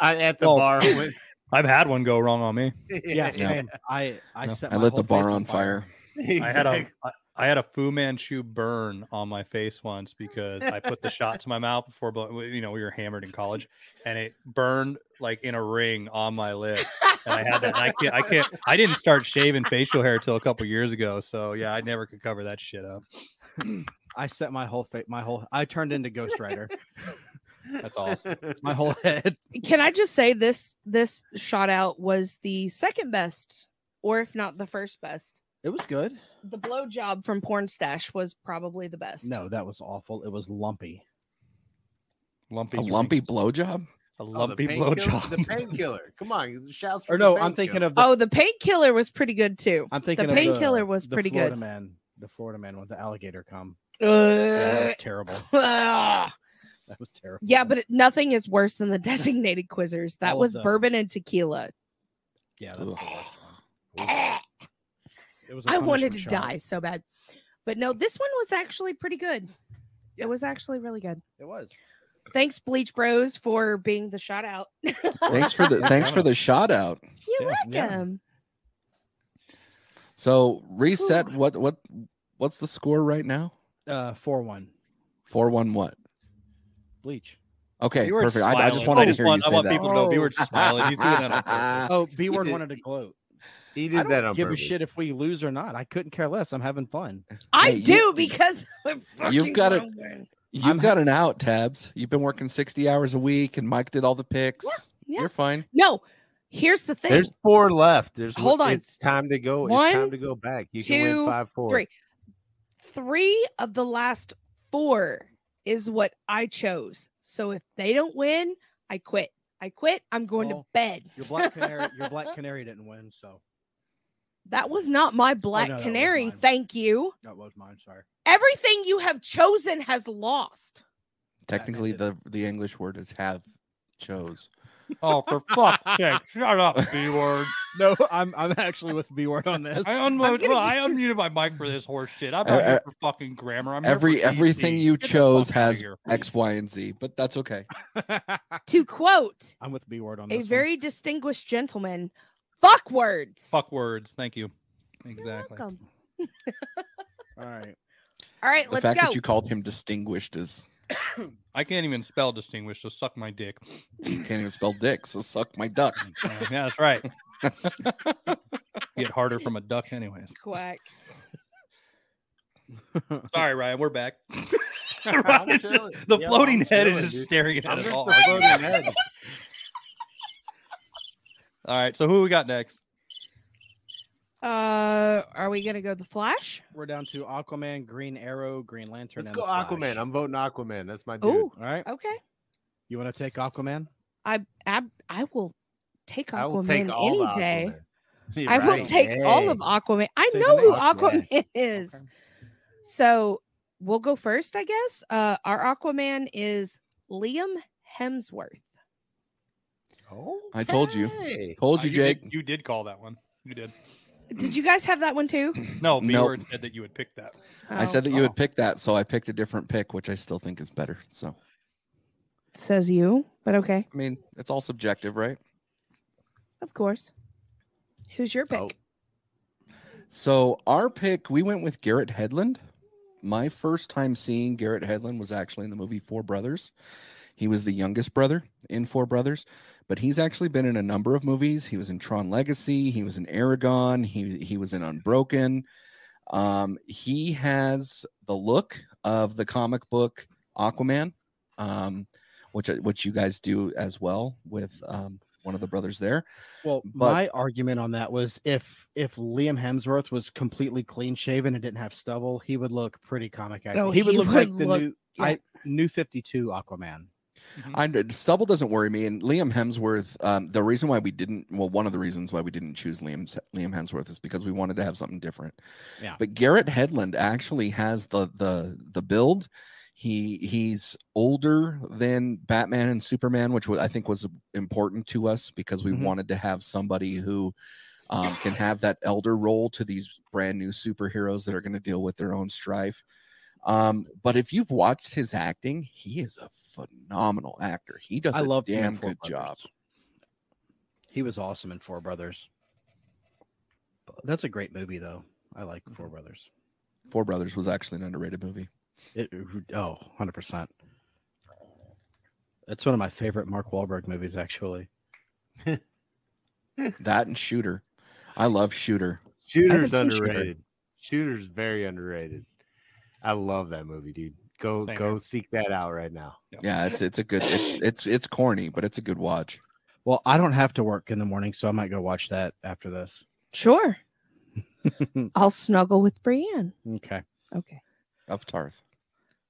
At the well- bar. With, I've had one go wrong on me. yeah, same. I I No. set I lit the bar on fire. I had a I- I had a Fu Manchu burn on my face once because I put the shot to my mouth before blow- you know we were hammered in college, and it burned like in a ring on my lip. And I had that. I can't. I can't. I didn't start shaving facial hair till a couple years ago. So yeah, I never could cover that shit up. I set my whole face, my whole. I turned into Ghost Rider. That's awesome. my whole head. Can I just say this this shot out was the second best, or if not the first best. It was good. The blow job from Porn Stash was probably the best. No, that was awful. It was lumpy. Lumpy. A lumpy blowjob. A Oh, the lumpy painkiller- blowjob. The painkiller. Come on. Shouts for Or the no, I'm thinking painkiller. of the. Oh, the painkiller was pretty good too. I'm thinking the painkiller was the pretty Florida good. Man, the Florida man with the alligator come. Yeah, that was terrible. Ah. That was terrible. yeah, but it, nothing is worse than the designated quizzers. That All of was them. bourbon and tequila. yeah, that's the Ugh. worst one. It was. a I wanted to shot. die so bad. But no, this one was actually pretty good. Yeah. It was actually really good. It was. Thanks, Bleach Bros, for being the shout out. Thanks for the thanks for the shout out. You're Yeah, yeah. welcome. So reset. What what what's the score right now? Uh, four one. Four one what? Bleach. Okay, You were perfect. I, I just smiling. wanted I to just hear want, you I want that. people to know we were smiling. He's doing that on purpose. Oh, B word wanted to gloat. He did I don't that on give purpose. a shit if we lose or not. I couldn't care less. I'm having fun. I Hey, you- do because You've got it. You've I'm got an out, Tabs. You've been working 60 hours a week and Mike did all the picks. Yeah. You're fine. No, here's the thing. There's four left. There's Hold on. It's time to go. One, it's time to go back. You can two, win five four. three. Three of the last four is what I chose. So if they don't win, I quit. I quit. I'm going Well, to bed. Your black canary. your black canary didn't win. So That was not my oh, black no, canary. Thank you. That was mine. Sorry. Everything you have chosen has lost. Technically, the the English word is have chose. Oh, for fuck's sake! Shut up, B word. No, I'm I'm actually with B word on this. I unmuted. Well, I unmuted my mic for this horse shit. I'm Uh, here for fucking grammar. I'm Every everything you Get chose has here. X, Y, and Z, but that's okay. To quote I'm with B word on a this. A very distinguished gentleman, fuck words. fuck words. Thank you. You're Exactly. welcome. All right. All right, The let's fact go. that you called him distinguished is I can't even spell distinguished, so suck my dick. you can't even spell dick, so suck my duck. Yeah, that's right. Get harder from a duck, anyways. Quack. Sorry, Ryan. We're back. I'm just- the Yo, floating I'm head is just dude. staring at I'm us just all. the floating head. All right, so who we got next? Uh, are we gonna go the Flash? We're down to Aquaman, Green Arrow, Green Lantern. Let's and go the Flash. Aquaman. I'm voting Aquaman. That's my dude. Oh, All right. okay. You want to take Aquaman? I ab- I will take I will Aquaman take any the day. Aquaman. You're I will right. take all of Aquaman. I Say know who name. Aquaman is. Okay. So we'll go first, I guess. Uh, our Aquaman is Liam Hemsworth. I told you. Hey. Told Uh, you, did- Jake. you did call that one. You did. Did you guys have that one too? No, B Nope. word said that you would pick that. I Oh, said that you would pick that, so I picked a different pick, which I still think is better. So says you, but okay, I mean, it's all subjective, right? Of course. Who's your pick? Oh. So our pick, we went with Garrett Hedlund. My first time seeing Garrett Hedlund was actually in the movie Four Brothers. He was the youngest brother in Four Brothers, but he's actually been in a number of movies. He was in Tron Legacy, he was in Eragon, he he was in Unbroken. Um, he has the look of the comic book Aquaman, um, which which you guys do as well with um, one of the brothers there. Well, But- my argument on that was if if Liam Hemsworth was completely clean shaven and didn't have stubble, he would look pretty comic accurate. Oh, he would he look like would the look- new yeah. I new 52 Aquaman. I stubble doesn't worry me, and Liam Hemsworth. Um, the reason why we didn't, well, one of the reasons why we didn't choose Liam Liam Hemsworth is because we wanted to have something different. Yeah. But Garrett Hedlund actually has the the the build. He he's older than Batman and Superman, which I think was important to us because we Mhm. wanted to have somebody who um, can have that elder role to these brand new superheroes that are going to deal with their own strife. Um, but if you've watched his acting, he is a phenomenal actor. He does I a love damn good job. He was awesome in Four Brothers. That's a great movie though. I like Four Brothers. Four Brothers was actually an underrated movie. It uh, oh, 100%. It's one of my favorite Mark Wahlberg movies actually. That and Shooter. I love Shooter. Shooter's seen Shooter. underrated. Shooter's very underrated. I love that movie, dude. Go Same go here. seek that out right now. Yeah, it's it's a good it's it's, it's corny, but it's a good watch. Well, I don't have to work in the morning, so I might go watch that after this. Sure. I'll snuggle with Brienne. Okay. Okay. Of Tarth.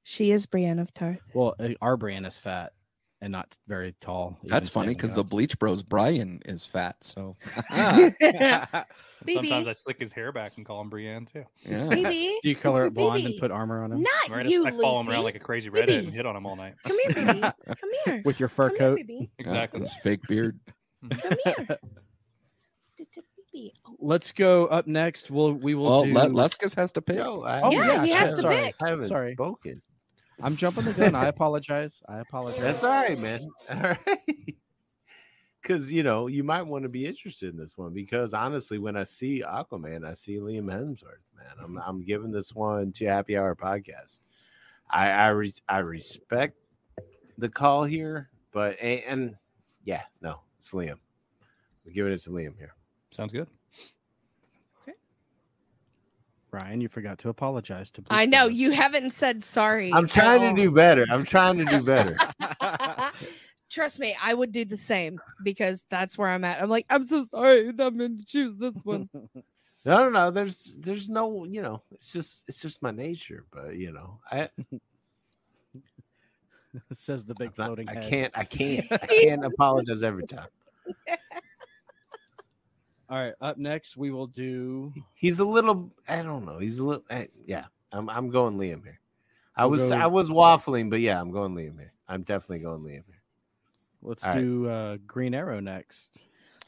She is Brienne of Tarth. Well, uh, our Brienne is fat and not very tall. That's funny because the. Bleach Bros Brian is fat. So Sometimes I slick his hair back and call him Brienne too. yeah. BB. Do you color it blonde and put armor on him Not Right? you, I follow him Lucy. around like a crazy redhead and hit on him all night. Come here, baby. Come here. with your fur Come coat? Here, baby. Exactly. His fake beard. Come here. Baby. Oh, Let's go up next. We'll we will Well, do. Le- Leskis has to pick. Yo, I, Oh, Yeah, he has shit, to sorry. pick. I haven't Sorry. spoken. I'm jumping the gun. I apologize. I apologize. That's all right, man. All right. Because you know you might want to be interested in this one because honestly, when I see Aquaman, I see Liam Hemsworth. Man, I'm I'm giving this one to Happy Hour Podcast. I I, res- I respect the call here, but and, and yeah, no, it's Liam. We're giving it to Liam here. Sounds good. Ryan, you forgot to apologize to. I know Brothers. you haven't said sorry. I'm at trying all. to do better. I'm trying to do better. Trust me, I would do the same because that's where I'm at. I'm like, I'm so sorry. I'm going to choose this one. No, no, no. There's, there's no, you know, it's just, it's just my nature. But you know, I, Says the big I'm not- floating I can't, I can't, I can't apologize every time. All right. Up next, we will do. He's a little. I don't know. He's a little. I, yeah, I'm. I'm going Liam here. I We'll was. go- I was waffling, but yeah, I'm going Liam here. I'm definitely going Liam here. Let's All right. do uh, Green Arrow next.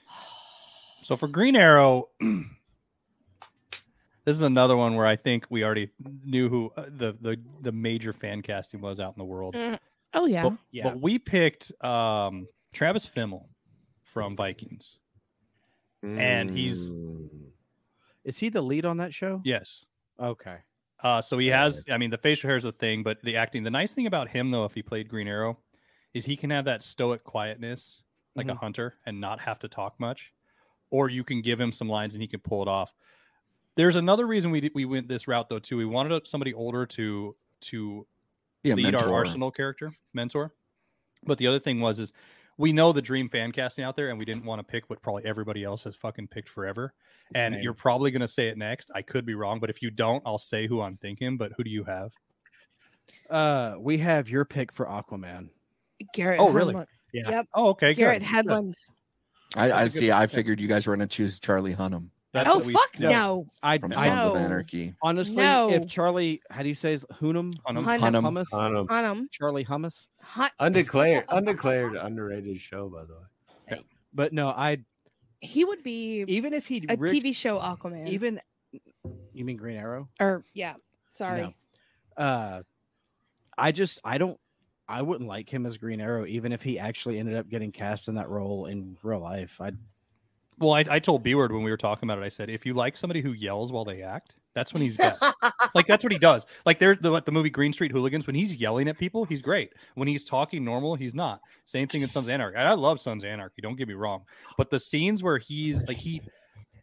So for Green Arrow, this is another one where I think we already knew who uh, the the the major fan casting was out in the world. Mm, Oh yeah. But, Yeah. but we picked um, Travis Fimmel from Vikings. And he's- Mm. Is he the lead on that show? Yes. Okay. Uh, so he Yeah. has. I mean, the facial hair is a thing, but the acting. The nice thing about him, though, if he played Green Arrow, is he can have that stoic quietness like a Mhm. hunter and not have to talk much, or you can give him some lines and he can pull it off. There's another reason we did, we went this route though too. We wanted somebody older to to Be a lead mentor. our Arsenal character, mentor. But the other thing was is we know the dream fan casting out there, and we didn't want to pick what probably everybody else has fucking picked forever. And name? you're probably gonna say it next. I could be wrong, but if you don't, I'll say who I'm thinking. But who do you have? Uh, we have your pick for Aquaman. Garrett. Oh, really? Hedlund. Yeah. Yep. Oh, okay, Garrett good. Hedlund. I, I That's a good see. I figured you guys were going to choose Charlie Hunnam That's oh what we- fuck no. no. I, from I Sons of No. Anarchy. honestly, No. if Charlie, how do you say his Hunnam? Hunnam. Hunnam. Hunnam. Hummus? On a him. Charlie Hummus. Hun- undeclared, undeclared, underrated show, by the way. But no, I he would be even if he a TV show Aquaman. even you mean Green Arrow? or yeah. Sorry. No. Uh, I just I don't I wouldn't like him as Green Arrow even if he actually ended up getting cast in that role in real life. I Well, I, I told B Word when we were talking about it. I said, if you like somebody who yells while they act, that's when he's best. like that's what he does. Like there's the the movie Green Street Hooligans. When he's yelling at people, he's great. When he's talking normal, he's not. Same thing in Sons of Anarchy. I love Sons of Anarchy. Don't get me wrong, but the scenes where he's like he,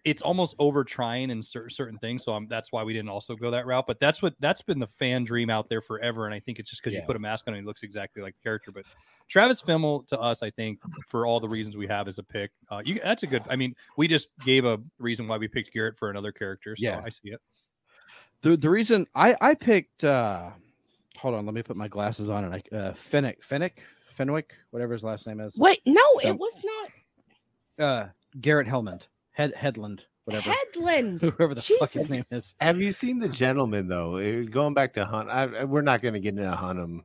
it's almost over trying in cer- certain things. So I'm, that's why we didn't also go that route. But that's what that's been the fan dream out there forever. And I think it's just because Yeah. you put a mask on, and he looks exactly like the character. But Travis Fimmel to us, I think, for all the reasons we have as a pick, uh, you that's a good. I mean, we just gave a reason why we picked Garrett for another character. So Yeah. I see it. the the reason I I picked uh hold on, let me put my glasses on and I uh Fennec Fennec Fenwick, whatever his last name is. Wait, no, So- it was not Uh Garrett Hellman. Head Hedlund, whatever. Hedlund. Whoever the fuck his name is. Have you seen the gentleman though? Eh, Going back to Hunt, I, I- we're not going to get into Hunt Hunnam.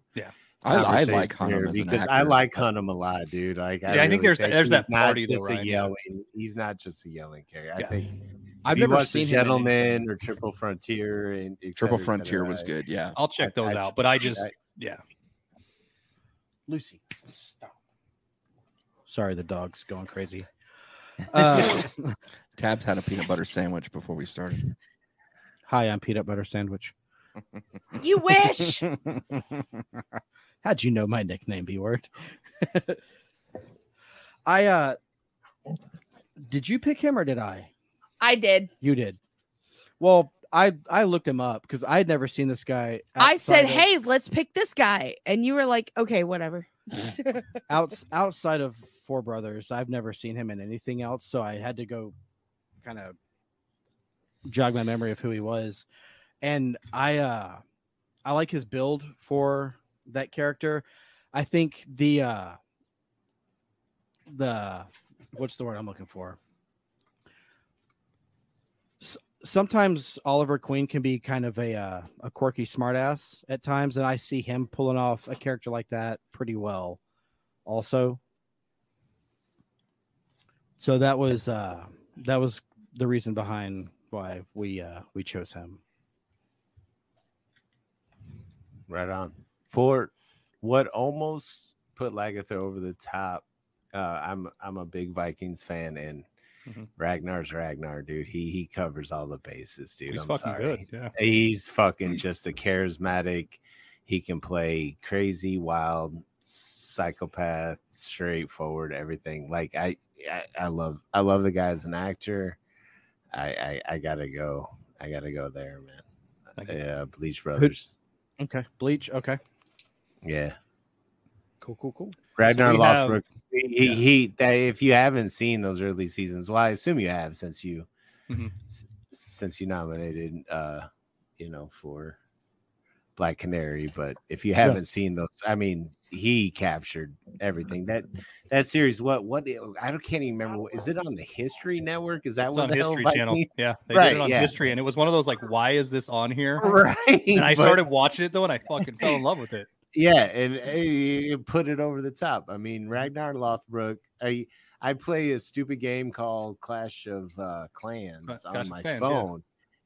I, I like here Hunnam as an because actor. I like but- Hunnam a lot, dude. Like, Yeah, I think there's- there's that party though, just a yelling. He's not just a yelling character. I think I've you never watch seen the him in Gentleman or Triple Frontier and et Triple Frontier was good. Yeah. I'll check those I- out. But I just I- yeah. Lucy. Stop. Sorry, the dog's going crazy. Uh, Tabs had a peanut butter sandwich before we started. hi, I'm peanut butter sandwich. You wish. How'd you know my nickname, B word? I uh did you pick him or did I? I did. You did. Well, I I looked him up because I'd never seen this guy. I said, of- "Hey, let's pick this guy," and you were like, "Okay, whatever." outs, outside of Four Brothers, I've never seen him in anything else, so I had to go kind of jog my memory of who he was. And I uh I like his build for that character. I think the uh the what's the word I'm looking for? Sometimes Oliver Queen can be kind of a uh, a quirky smartass at times, and I see him pulling off a character like that pretty well. Also, so that was uh, that was the reason behind why we uh, we chose him. Right on. For what almost put Lagertha over the top, uh, I'm I'm a big Vikings fan, and Mhm. Ragnar's Ragnar, dude. He he covers all the bases, dude. He's I'm fucking sorry. good. Yeah. He's fucking just a charismatic. He can play crazy, wild, psychopath, straightforward, everything. Like I, I, I love, I love the guy as an actor. I, I, I gotta go. I gotta go there, man. Yeah, Bleach Brothers. Okay, Bleach. Okay, Yeah, cool, cool, cool. Ragnar have- Lothbrok. He, yeah. he, that- If you haven't seen those early seasons, well, I assume you have since you, Mhm. s- since you nominated, uh, you know, for Black Canary, but if you haven't seen those, I mean, he captured everything. That that series, what what I don't can't even remember. Is it on the History Network? Is that It's what on History Channel. Yeah, they Right, did it on yeah. History, and it was one of those like, why is this on here? Right. And I but- started watching it though, and I fucking fell in love with it. Yeah, and eh, it put it over the top. I mean, Ragnar Lothbrok. I I play a stupid game called Clash of uh, Clans Clash on my Clans, yeah.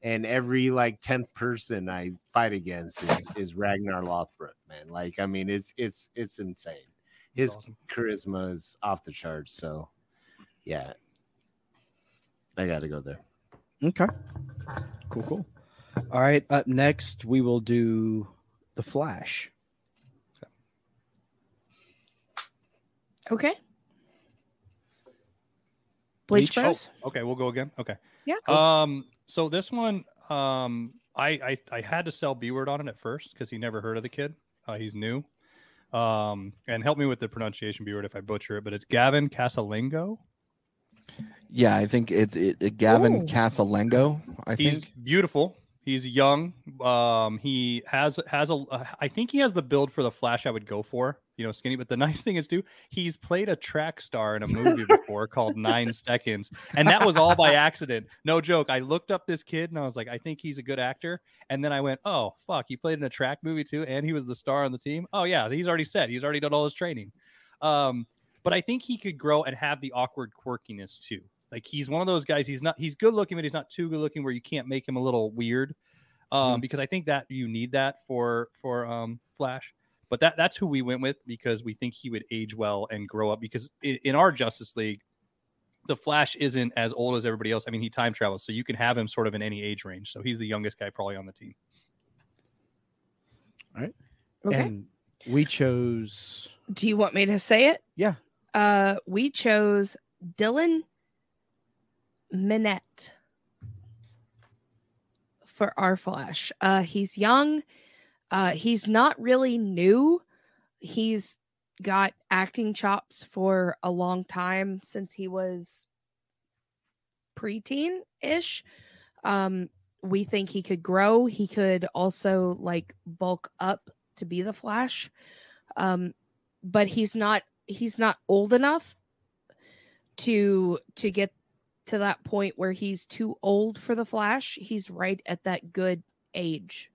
Phone, and every like tenth person I fight against is, is Ragnar Lothbrok. Man, like I mean, it's it's it's insane. His awesome. charisma is off the charts. So, yeah, I got to go there. Okay. Cool, cool. All right. Up next, we will do the Flash. Okay. Bleach Bleach? Oh, Okay, we'll go again. Okay. Yeah. Um. So this one, um, I I, I had to sell B word on it at first because he never heard of the kid. Uh, he's new. Um, and help me with the pronunciation B word if I butcher it, but it's Gavin Casalingo. Yeah, I think it, it, it Gavin Ooh. Casalengo. I He's think. He's beautiful. He's young. Um, he has has a. Uh, I think he has the build for the Flash I would go for. You know, skinny. But the nice thing is, too, he's played a track star in a movie before called Nine Seconds, and that was all by accident. No joke. I looked up this kid and I was like, I think he's a good actor. And then I went, oh fuck, he played in a track movie too, and he was the star on the team. Oh yeah, he's already set. He's already done all his training. Um, but I think he could grow and have the awkward quirkiness too. Like he's one of those guys. He's not. He's good looking, but he's not too good looking where you can't make him a little weird. Um, because I think that you need that for for um Flash. But that that's who we went with because we think he would age well and grow up. Because in, in our Justice League, the Flash isn't as old as everybody else. I mean, he time travels, so you can have him sort of in any age range. So he's the youngest guy probably on the team. All right. Okay. And we chose. Do you want me to say it? Yeah. Uh, we chose Dylan Minnette for our Flash. Uh, he's young. Uh, he's not really new. He's got acting chops for a long time since he was preteen ish. Um, we think he could grow. He could also like bulk up to be the Flash. Um, but he's not he's not old enough to to get to that point where he's too old for the Flash. He's right at that good age.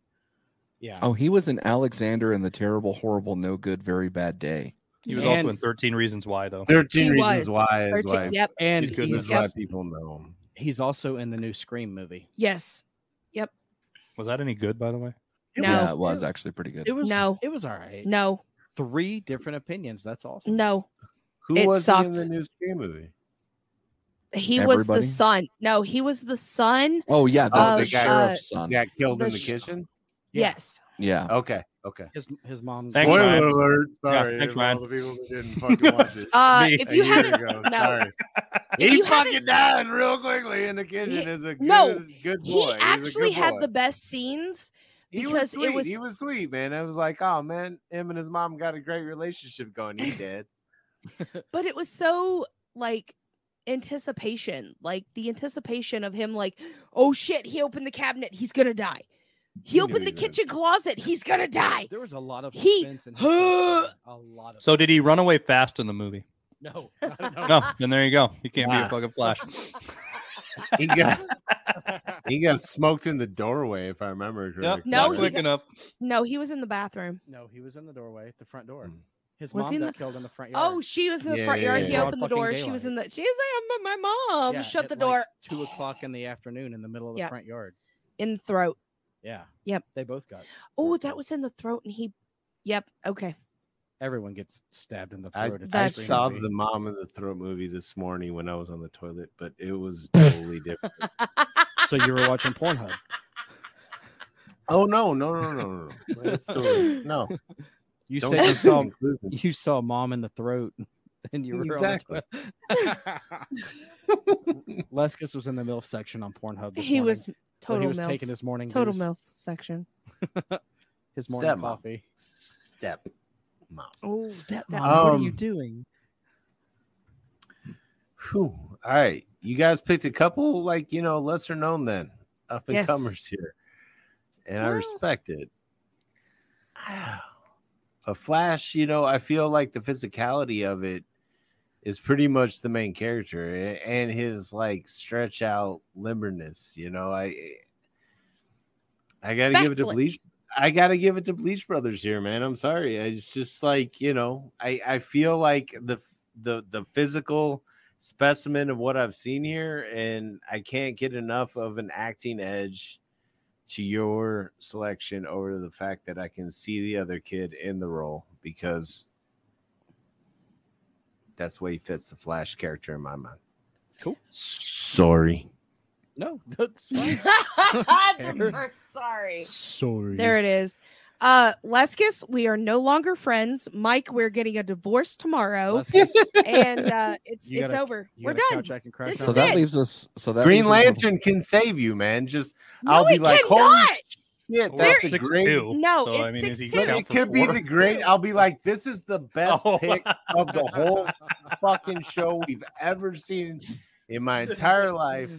Yeah. Oh, he was in Alexander and the terrible, horrible, no good, very bad day. He was And- also in 13 Reasons Why, though. Thirteen He reasons was. why is 13 why. Yep. And He's good he's, This Yep. why people know him. he's also in the new Scream movie. Yes. Yep. Was that any good, by the way? It No. Yeah, it was actually pretty good. It was No. It was all right. No. Three different opinions. That's awesome. No. Who It was he in the new Scream movie? He was the son. No, he was the son. Oh yeah, the, Uh, the the guy- sheriff's son. Got killed The in the sh- kitchen. Yeah. Yes. Yeah. Okay, okay. His his mom. Thanks, Spoiler Ryan. alert! Sorry, thanks, for Ryan. all the people that didn't fucking watch it. Uh, Me. if you haven't, ago, no. sorry. If he fucking haven't- dies real quickly in the kitchen. He- is a good, no, good boy. he actually good had boy. the best scenes. He because was it was- He was sweet, man. I was like, oh man, him and his mom got a great relationship going. He did. but it was so like anticipation like the anticipation of him like oh shit he opened the cabinet he's gonna die he He opened the he was kitchen closet he's gonna die There was a lot of He- suspense in a lot of. So did he run away fast in the movie? no, no, no. No, then there you go. He can't be a fucking Flash. He got he got smoked in the doorway, if I remember correctly. Yep, No, he quick got- enough. no he was in the bathroom No, he was in the doorway, the front door. Mm. His Was mom he in got the- killed in the front yard. oh she was in the Yeah, front yeah, yard yeah. he Broad opened the fucking door she was in the she's like my mom Yeah, shut at the like door two o'clock in the afternoon in the middle of the Yeah. front yard. in the throat Yeah. Yep. They both got. oh that was in the throat and he yep okay Everyone gets stabbed in the throat. at I the That's- Scream saw movie. the mom in the throat movie this morning when I was on the toilet, but it was totally different. So you were watching Pornhub. oh no, no, no, no, no, no. No. You Don't said you saw you saw mom in the throat, and you were on the Exactly. toilet. Leskis was in the MILF section on Pornhub. This he was morning, but total he was milf taking his morning total booze, milf section his morning Stepmom. coffee. Step mom. oh Stepmom, step- what are you Um, doing? Whew. All right, you guys picked a couple like you know lesser known then up and Yes. comers here, and I respect it. a Flash, you know, I feel like the physicality of it is pretty much the main character and his like stretch out limberness. You know, I eh, I gotta give it to Bleach. I gotta give it to Bleach Brothers here, man. I'm sorry. It's just like you know, I I feel like the the the physical specimen of what I've seen here, and I can't get enough of an acting edge to your selection over the fact that I can see the other kid in the role because that's the way he fits the Flash character in my mind. Cool. Sorry. No, that's fine. The first- sorry. Sorry. There it is. Uh Leskis, we are no longer friends. Mike, we're getting a divorce tomorrow. Let's and uh it's You it's gotta- over. We're done. couch I can crash This on? So that it. leaves us. So that Green leaves us Lantern can save you, man. Just No, I'll be it like, holy cannot. Shit, that's six a great. two, No, so, I it's mean, is he 6'2". It could be the great. I'll be like, this is the best Oh. pick of the whole fucking show we've ever seen in my entire life.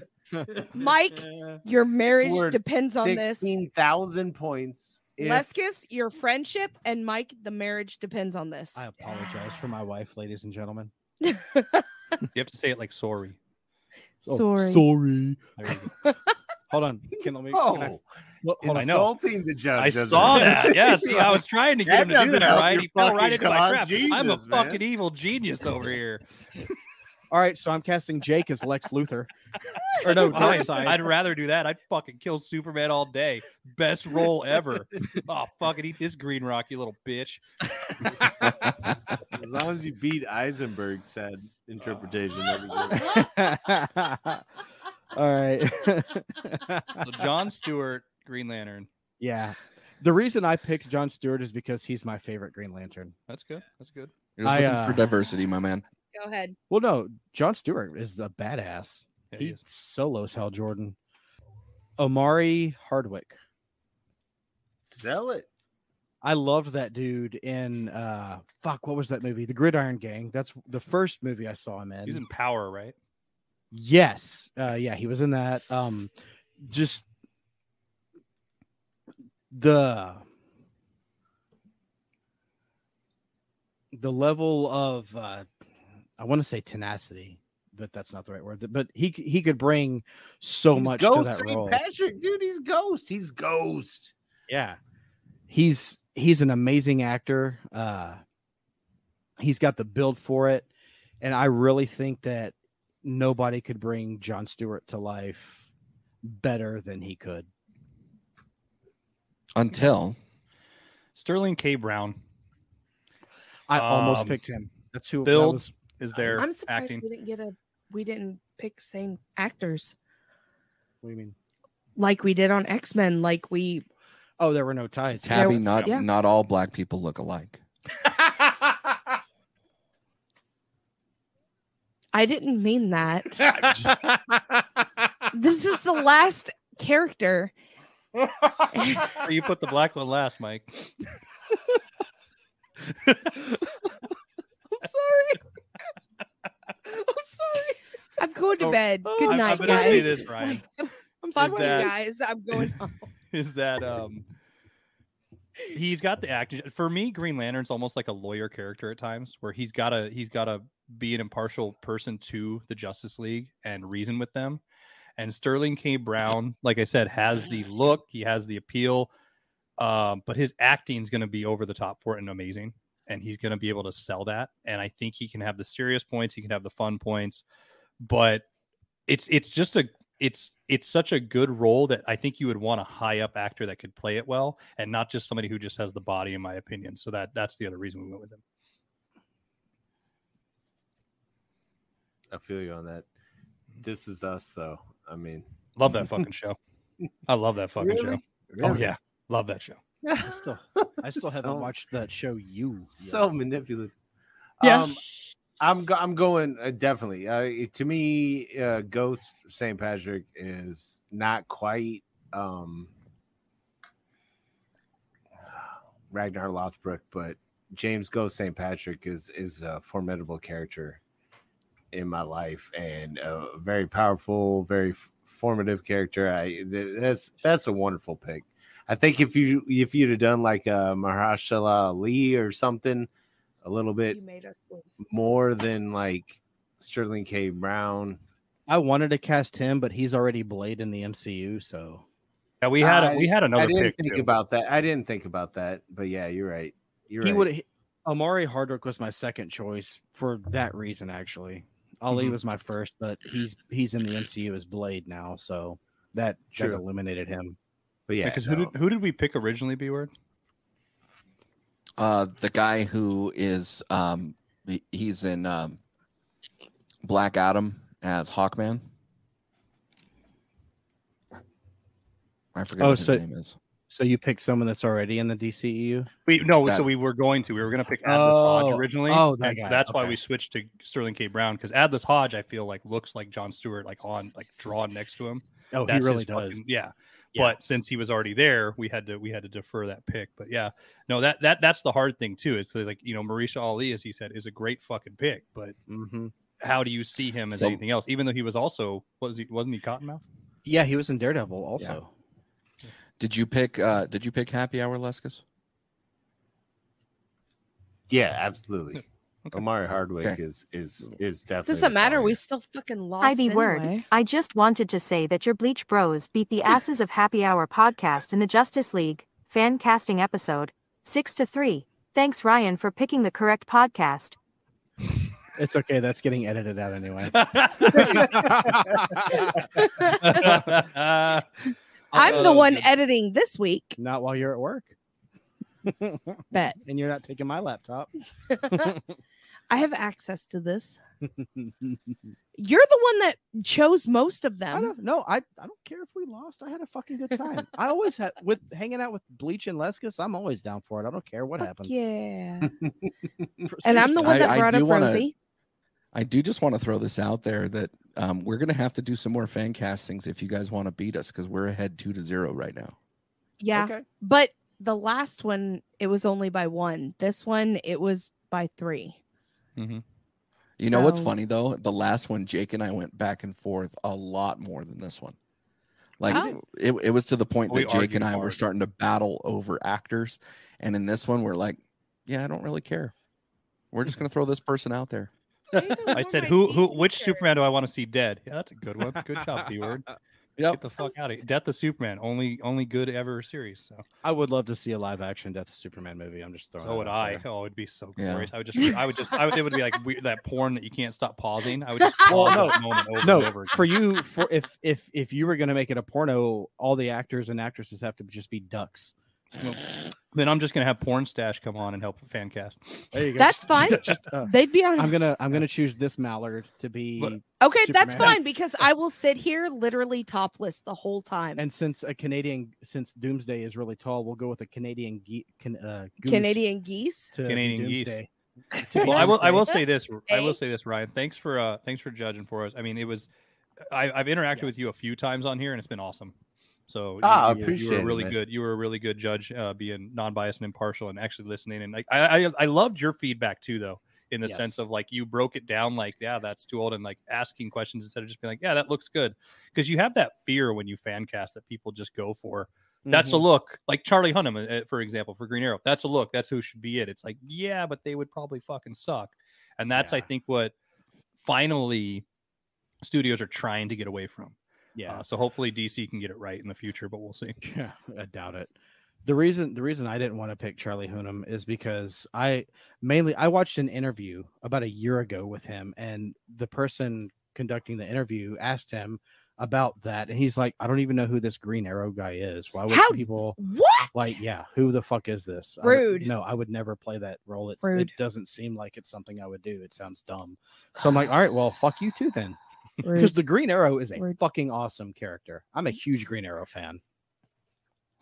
Mike, Your marriage worth depends on this. Sixteen thousand points. If, Leskis, your friendship, and Mike, the marriage depends on this. I apologize for my wife, ladies and gentlemen. You have to say it like sorry. Oh, Sorry. sorry. There you go. Hold on. Can let me. oh, Can I, well, hold on. I know. insulting the judge. I saw it? that. Yes, I was trying to get That him to do doesn't that. Right, he fell right into my cause. trap. I'm a Jesus, man. fucking evil genius over here. All right, so I'm casting Jake as Lex Luthor. or no, Fine. Darkseid. I'd rather do that. I'd fucking kill Superman all day. Best role ever. oh, fucking eat this green rock, you little bitch. As long as you beat Eisenberg's said interpretation, that'd be good. All right. So John Stewart, Green Lantern. yeah. The reason I picked John Stewart is because he's my favorite Green Lantern. That's good. That's good. You're just I, looking for uh, diversity, my man. Go ahead. Well, no, John Stewart is a badass. Yeah, he he is. solos Hal Jordan. Omari Hardwick. Sell it. I loved that dude in uh fuck, what was that movie? The Gridiron Gang. That's the first movie I saw him in. He's in Power, right? Yes. Uh yeah, he was in that. Um just the the level of uh I want to say tenacity, but that's not the right word. But he he could bring so He's much Ghost to that St. role. Patrick, dude. He's Ghost. He's Ghost. Yeah. He's he's an amazing actor. Uh he's got the build for it. And I really think that nobody could bring John Stewart to life better than he could. Until Sterling K. Brown I almost Um, picked him. That's who that was- is there I'm surprised acting. we didn't get a we didn't pick same actors what do you mean? like we did on X-Men, like we Oh, there were no ties. Tabby, was- not yeah. not all black people look alike. I didn't mean that. this is the last character. you put the black one last, Mike. I'm sorry. I'm sorry. I'm going So, to bed. Good I'm- I'm night, say guys. this, Brian. I'm sorry, that- guys. I'm going home. is that um he's got the acting for me green lantern's almost like a lawyer character at times where he's got to he's got to be an impartial person to the justice league and reason with them and sterling k brown like i said has the look he has the appeal um but his acting is going to be over the top for it and amazing and he's going to be able to sell that and i think he can have the serious points he can have the fun points but it's it's just a it's it's such a good role that I think you would want a high up actor that could play it well, and not just somebody who just has the body, in my opinion. So that that's the other reason we went with him. I feel you on that. This is us, though. I mean, Love that fucking show. I love that fucking show. Really? Oh yeah, love that show. I still I still haven't watched that show you. yet. So manipulative. Yeah. Um, I'm go- I'm going uh, definitely. Uh, to me, uh, Ghost St. Patrick is not quite um, Ragnar Lothbrok, but James Ghost St. Patrick is is a formidable character in my life and a very powerful, very formative character. I that's that's a wonderful pick. I think if you if you'd have done like a Mahershala Ali or something, a little bit You made us lose. more than like Sterling K. Brown. I wanted to cast him, but he's already Blade in the MCU, so Yeah, we had a, I- we had I another didn't pick. think too. about that. I didn't think about that, but yeah, you're right. You're he right. would. Omari Hardwick was my second choice for that reason. Actually, Ali Mhm. was my first, but he's he's in the MCU as Blade now, so that that True. eliminated him. But yeah, because who did who did we pick originally? B word. Uh, the guy who is um, he's in um, Black Adam as Hawkman. I forget Oh, what his so- name is. So you picked someone that's already in the DCEU. We no, That- so we were going to we were going to pick Aldis Hodge Oh, originally. oh, that and guy, that's why we switched to Sterling K. Brown because Aldis Hodge I feel like looks like John Stewart like on like drawn next to him. Oh, That's he really does. fucking- yeah. Yeah. But since he was already there, we had to we had to defer that pick. But yeah, no, that that that's the hard thing too. Is like you know, Mahershala Ali, as he said, is a great fucking pick. But hmm how do you see him as So- anything else? Even though he was also was he wasn't he Cottonmouth? Yeah, he was in Daredevil also. Did you pick? Uh, did you pick Happy Hour, Leskis? Yeah, absolutely. Okay. Omari Hardwick Okay. is is is definitely. Doesn't matter. quality. We still fucking lost. Ivy word. anyway. I just wanted to say that your Bleach Bros beat the asses of Happy Hour podcast in the Justice League fan casting episode, six to three. Thanks, Ryan, for picking the correct podcast. It's okay. That's getting edited out anyway. I'm the one good. editing this week. not while you're at work, Bet and you're not taking my laptop. I have access to this. You're the one that chose most of I them. don't no, I, I don't care if we lost. I had a fucking good time. I always had with hanging out with Bleach and Leskis. I'm always down for it. I don't care what Fuck happens. Yeah. For- And I'm the one that I brought do up wanna- Rosie. I do just want to throw this out there that um, we're going to have to do some more fan castings if you guys want to beat us because we're ahead two to zero right now. Yeah. Okay. But the last one, it was only by one. This one, it was by three. Mhm. You know what's funny though? The last one, Jake and I went back and forth a lot more than this one. Like Oh. it, it was to the point We that Jake and I were starting to battle over actors, and in this one, we're like, "Yeah, I don't really care. We're just going to throw this person out there." I said, who who which Superman do I want to see dead? Yeah, that's a good one. Good job, B word. Get the fuck out of here. Death of Superman, only only good ever series. So, I would love to see a live action Death of Superman movie. I'm just throwing. so would out I. there. Oh, it'd be so Yeah. glorious. I would just, I would just, I would, it would be like we, that porn that you can't stop pausing. I would just Well, pause no, that moment over no, and over. for you, for if if if you were gonna make it a porno, all the actors and actresses have to just be ducks. Then I'm just gonna have porn stash come on and help fan cast. There you go. That's fine. Just, uh, They'd be on. I'm gonna I'm gonna choose this mallard to be, But- okay, that's fine because I will sit here literally topless the whole time. and since a Canadian, since Doomsday is really tall, we'll go with a Canadian ge- can, uh, goose Canadian geese. to Canadian geese. Doomsday. To be Well, I will. I will say this. I will say this, Ryan. Thanks for uh, thanks for judging for us. I mean, it was. I, I've interacted with you a few times on here, and it's been awesome. So you- Ah, you, you appreciate were really man. good. You were a really good judge, uh, being non-biased and impartial, and actually listening. And like, I, I I loved your feedback too, though, in the Yes. sense of like you broke it down, like, yeah, that's too old, and like asking questions instead of just being like, yeah, that looks good, because you have that fear when you fan cast that people just go for. That's a Mhm. look, like Charlie Hunnam, uh, for example, for Green Arrow. That's a look. That's who should be it. It's like, yeah, but they would probably fucking suck, and that's I think what finally studios are trying to get away from. Yeah. Uh, so hopefully DC can get it right in the future, but we'll see. Yeah, I doubt it. The reason the reason I didn't want to pick Charlie Hunnam is because I mainly I watched an interview about a year ago with him, and the person conducting the interview asked him about that, and he's like, "I don't even know who this Green Arrow guy is. Why would How- people What? like? Yeah, who the fuck is this? I Rude. no, I would never play that role. It's, Rude. It doesn't seem like it's something I would do. It sounds dumb. So I'm like, all right, well, fuck you too then, because the Green Arrow is a Rude. fucking awesome character. I'm a mm. huge Green Arrow fan.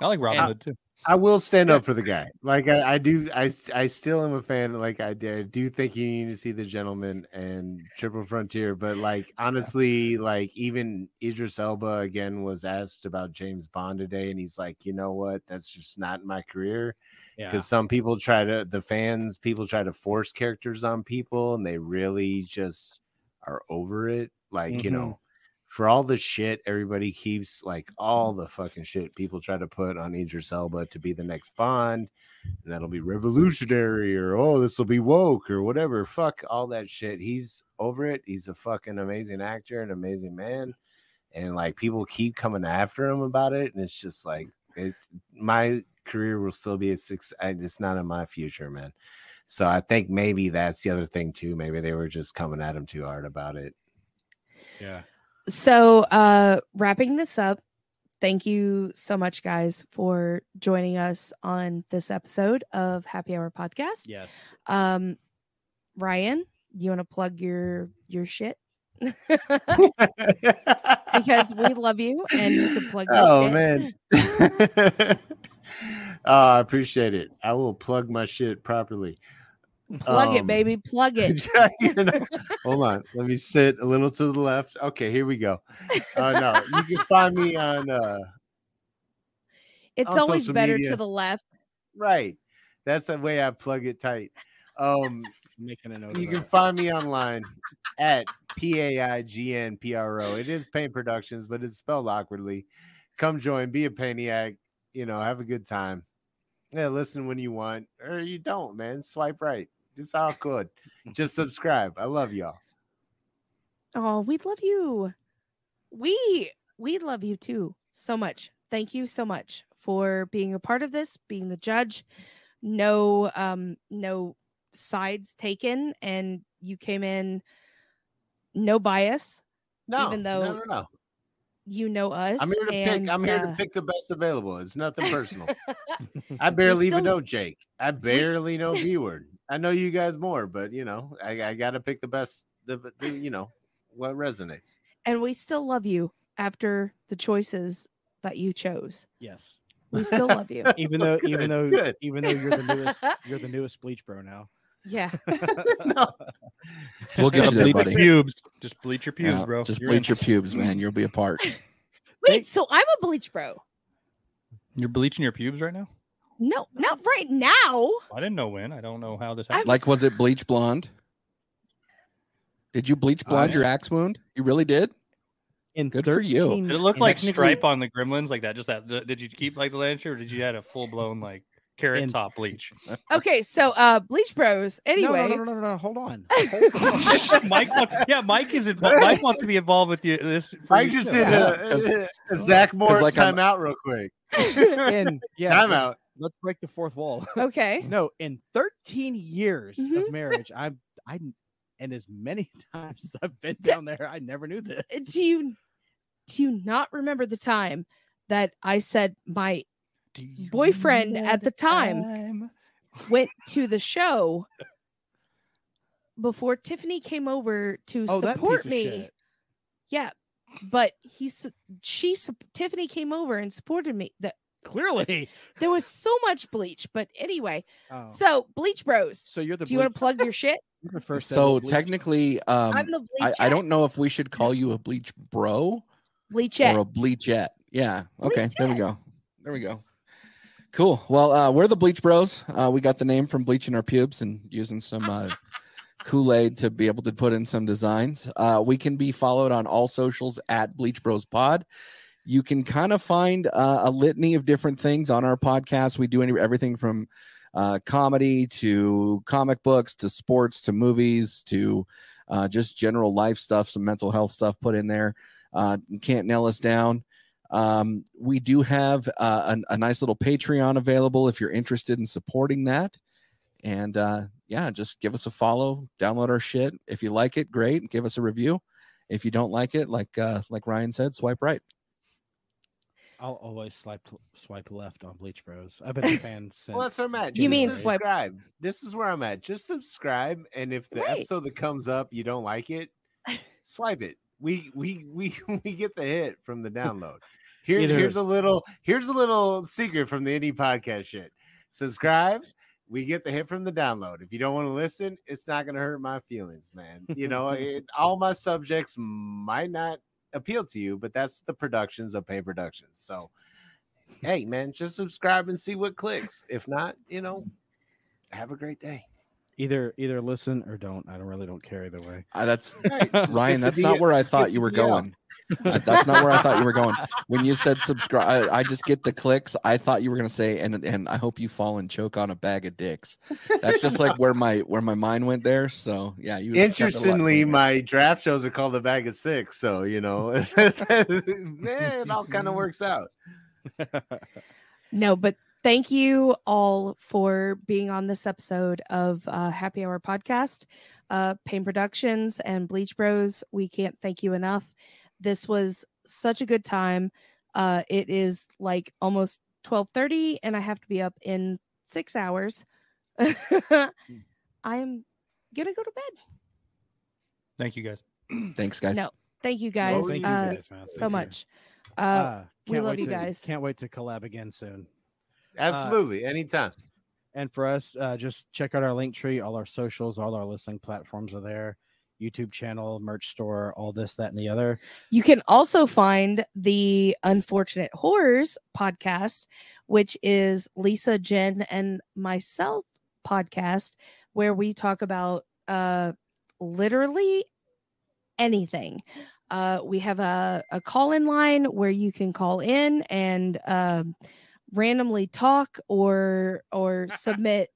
I like Robin And- Hood too. I will stand up for the guy. Like I, I do. I, s- I still am a fan. Like I do think you need to see the gentleman and Triple Frontier. But like honestly, like even Idris Elba again was asked about James Bond today, and he's like, you know what? That's just not my career. Yeah, Because some people try to, the fans, people try to force characters on people, and they really just are over it. Like you Mhm. know, for all the shit everybody keeps like all the fucking shit people try to put on Idris Elba to be the next Bond, and that'll be revolutionary or oh this will be woke or whatever. Fuck all that shit. He's over it. He's a fucking amazing actor, an amazing man, and like people keep coming after him about it, and it's just like it's my career will still be a success. It's not in my future, man. So I think maybe that's the other thing too. Maybe they were just coming at him too hard about it. Yeah. So, uh, wrapping this up, thank you so much, guys, for joining us on this episode of Happy Hour Podcast. Yes. Um, Ryan, you want to plug your your shit because we love you and you can plug. Your oh shit. man. oh, I appreciate it. I will plug my shit properly. Plug it, Um, baby, plug it. you know, hold on. Let me sit a little to the left. Okay, here we go. Uh, no, you can find me on uh, It's on always better media. to the left. right. That's the way I plug it tight. Um, Making a note. you can that. find me online at P A I G N P R O. It is Paign Productions, but it's spelled awkwardly. Come join, be a Painiac, you know, have a good time. Yeah, listen when you want, or you don't, man. Swipe right. It's all good. Just subscribe. I love y'all. Oh, we love you. We we love you too so much. Thank you so much for being a part of this, being the judge. No um no sides taken and you came in no bias. No, Even no, though no, no. You know us. I'm here to and, pick. I'm here uh, to pick the best available. It's nothing personal. I barely even know Jake. I barely know B word. I know you guys more, but you know, I, I got to pick the best. The, the you know what resonates. and we still love you after the choices that you chose. Yes. We still love you. Even though, even though, good. even though you're the newest, you're the newest bleach bro now. Yeah. no, We'll get Just you there, bleach buddy. pubes. Just bleach your pubes, Yeah, bro. Just You're in. bleach your pubes, man. You'll be a part. Wait, so I'm a bleach bro. You're bleaching your pubes right now. No, not right now. I didn't know when. I don't know how this I'm- happened. Like, was it bleach blonde? Did you bleach uh, blonde your axe wound? You really did? In Good for you. Did it look like technically- stripe on the Gremlins, like that? Just that? Did you keep like the Lancer, or did you add a full blown like carrot In- top bleach? Okay, so uh bleach bros. Anyway, no, no, no, no, no, Hold on. Mike, wants, yeah, Mike is involved. Mike wants to be involved with you. This I just did Yeah, a, a Zach Morris like I'm- timeout real quick. in yeah, Time let's- out. Let's break the fourth wall. okay. No, in 13 years Mhm. of marriage, I'm I and as many times as I've been down there, I never knew this. Do you do you not remember the time that I said my Do you boyfriend at the time went to the show before Tiffany came over to Oh, support me? shit. Yeah, but he she Tiffany came over and supported me. That Clearly. there was so much bleach, but anyway. Oh. So bleach bros, So you're the do you want to plug your shit? first So technically, um, I'm the I, bleach. I don't know if we should call you a bleach bro bleach or a bleachette. Yeah. Okay. There we go. There we go. Cool. Well, uh, we're the Bleach Bros. Uh, we got the name from bleaching our pubes and using some uh, Kool Aid to be able to put in some designs. Uh, we can be followed on all socials at Bleach Bros Pod. You can kind of find uh, a litany of different things on our podcast. We do any, everything from uh, comedy to comic books to sports to movies to just general life stuff, some mental health stuff put in there. Can't nail us down. Um, we do have uh, a, a nice little Patreon available if you're interested in supporting that. And uh, yeah, just give us a follow, download our shit. If you like it, great. Give us a review. If you don't like it, like uh, like Ryan said, swipe right. I'll always swipe swipe left on Bleach Bros. I've been a fan since. Well, that's where I'm at. You Just mean swipe- subscribe? This is where I'm at. Just subscribe, and if the Right. episode that comes up you don't like it, swipe it. We we we we get the hit from the download. Here's Either- here's a little here's a little secret from the indie podcast shit. Subscribe. We get the hit from the download. If you don't want to listen, it's not gonna hurt my feelings, man. You know, it, all my subjects might not appeal to you, but that's the productions of Pay Productions. So, hey, man, just subscribe and see what clicks. If not, you know, have a great day. Either either listen or don't. I don't really don't care either way. Uh, that's Right. Ryan. That's not where I thought you were going. Uh, that's not where I thought you were going. When you said subscribe, I, I just get the clicks. I thought you were gonna say, and and I hope you fall and choke on a bag of dicks. That's just like where my where my mind went there. So yeah, you. got that a lot Interestingly, my draft shows are called the bag of six, so you know, man, it all kind of works out. No, but thank you all for being on this episode of uh, Happy Hour Podcast. Uh, Paign Productions and Bleach Bros. We can't thank you enough. This was such a good time. Uh, it is like almost twelve thirty, and I have to be up in six hours. I am gonna go to bed. Thank you guys. Thanks, guys. No, Thank you guys, thank you uh, guys, so much. Uh, Uh, we love wait you to- guys. Can't wait to collab again soon. Absolutely, anytime. And for us, uh, just check out our link tree. All our socials, all our listening platforms are there. YouTube channel, merch store, all this, that, and the other. You can also find the Unfortunate Horrors podcast, which is Lisa, Jen, and myself podcast, where we talk about uh, literally anything. Uh, we have a, a call in line where you can call in and um, randomly talk or or submit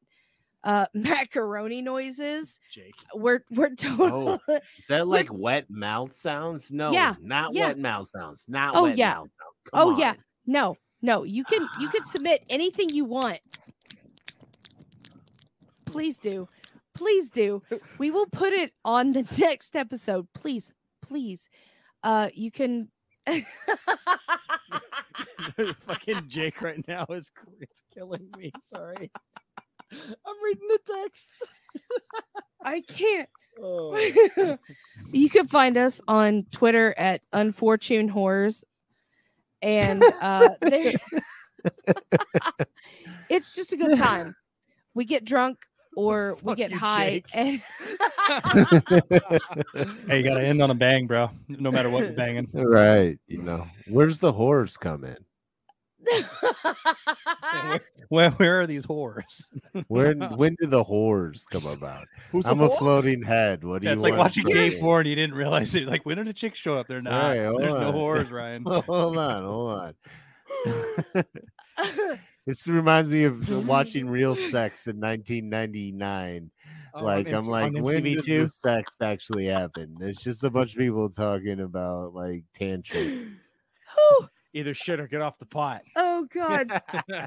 uh, macaroni noises. Jake. We're we're totally Is that like wet mouth sounds? No, Yeah, not yeah. wet mouth sounds. Not Oh, wet yeah. mouth sounds. Come Oh, yeah. No, no, you can you can submit anything you want. Please do. Please do. We will put it on the next episode. Please, please. Uh you can Fucking Jake right now is it's killing me. Sorry. I'm reading the text. I can't. Oh. you can find us on Twitter at Unfortune Horrors. And uh it's just a good time. We get drunk or we get you, high and Hey, you gotta end on a bang, bro. No matter what you're banging. right. You know, where's the horrors come in? Where where are these whores? When when do the horrors come about? Who's I'm a whore? floating head. What do Yeah, you it's like want watching from gay me? porn. You didn't realize it. Like when did a chick show up? They're not. Right, There's hold no on. whores, Ryan. hold on, hold on. This reminds me of watching Real Sex in 1999. Oh, like I'm like, when did MTV2? sex actually happen? It's just a bunch of people talking about like tantrum. Either shit or get off the pot. oh god.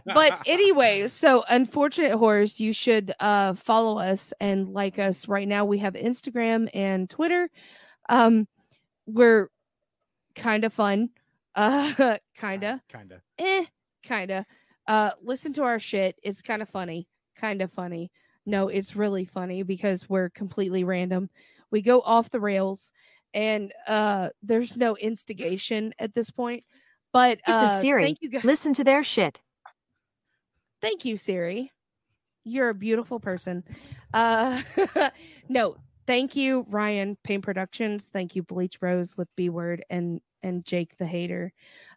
but anyway, so unfortunate horrors, you should uh follow us and like us right now. We have Instagram and Twitter. Um we're kind of fun. Uh kinda. Kinda. Eh, kinda. Uh listen to our shit. It's kind of funny. Kind of funny. No, it's really funny because we're completely random. We go off the rails and uh there's no instigation at this point. But This uh, is Siri. Thank you guys. Listen to their shit. Thank you, Siri. You're a beautiful person. Uh no, thank you, Ryan Paign Productions. Thank you, Bleach Bros with B Word and and Jake the Hater.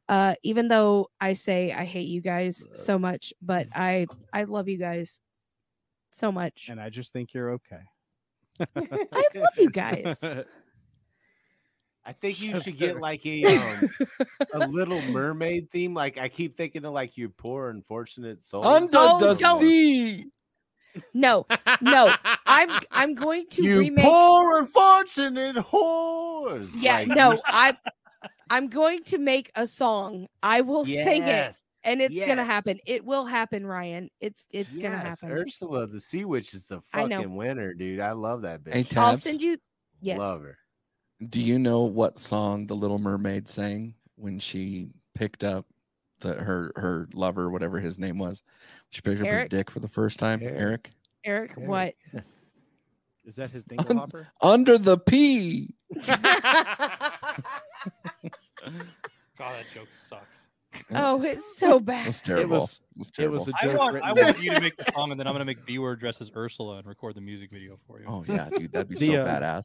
Uh even though I say I hate you guys so much, but I I love you guys so much. And I just think you're okay. I love you guys. I think you should get like a um, a little mermaid theme. Like I keep thinking of like your poor unfortunate soul. Under Oh, the don't. sea. No, no. I'm I'm going to you remake poor unfortunate whores. Yeah, Like, no, I I'm going to make a song. I will sing it and it's gonna happen. It will happen, Ryan. It's it's gonna happen. Ursula, the sea witch, is a fucking winner, dude. I love that bitch. Hey, I'll send you yes. Love her. do you know what song the Little Mermaid sang when she picked up the her her lover, whatever his name was? She picked up his dick for the first time. Eric. Eric, Eric, what? Is that his dingle hopper? under the P. God, that joke sucks. oh, it's so It bad. was terrible. It was- was, it was a I joke want, written I want you to make the song, and then I'm gonna make B word dress as Ursula and record the music video for you. oh yeah, dude, that'd be The, so um, badass.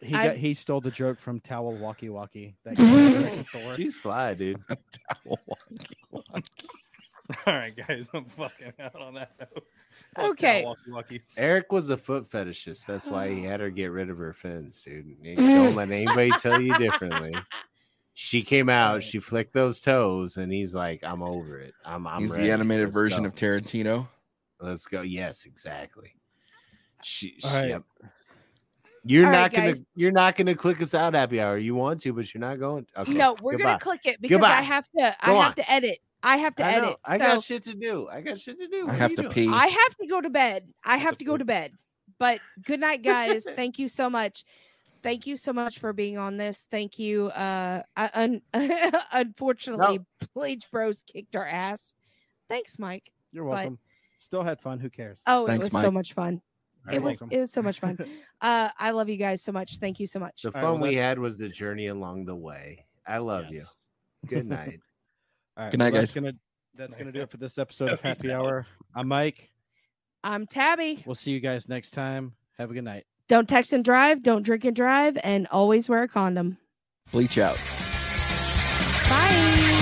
He got he stole the joke from Taika Waititi. That guy with Thor. She's fly, dude. All right, guys, I'm fucking out on that note. Fuck y'all, Okay. Waititi. Eric was a foot fetishist. That's why he had her get rid of her fins, dude. And Don't let anybody tell you differently. She came out, she flicked those toes, and he's like, "I'm over it. I'm, I'm He's ready. the animated Let's version go. of Tarantino. Let's go. Yes, exactly. She, All right. yep. You're All right, not gonna guys. you're not gonna click us out happy hour. You want to, but you're not going. Okay. no, we're goodbye. gonna click it because Goodbye. I have to. I Go have on. to edit. I have to I, know. edit. I so got shit to do. I got shit to do. I What are have to doing? pee. I have to go to bed. I have to to go to bed. But good night, guys. Thank you so much. Thank you so much for being on this. Thank you. Uh, un- unfortunately, Bleach Bros kicked our ass. Thanks, Mike. You're But- welcome. Still had fun. Who cares? Oh, Thanks, it was so much fun. You're it was it was so much fun. uh, I love you guys so much. Thank you so much. The right, fun well, we had was the journey along the way. I love you. Good night. Good night, well, guys. That's gonna, that's gonna do it for this episode of Happy Hour. I'm Mike. I'm Tabby. We'll see you guys next time. Have a good night. Don't text and drive. Don't drink and drive. And always wear a condom. Bleach out. Bye.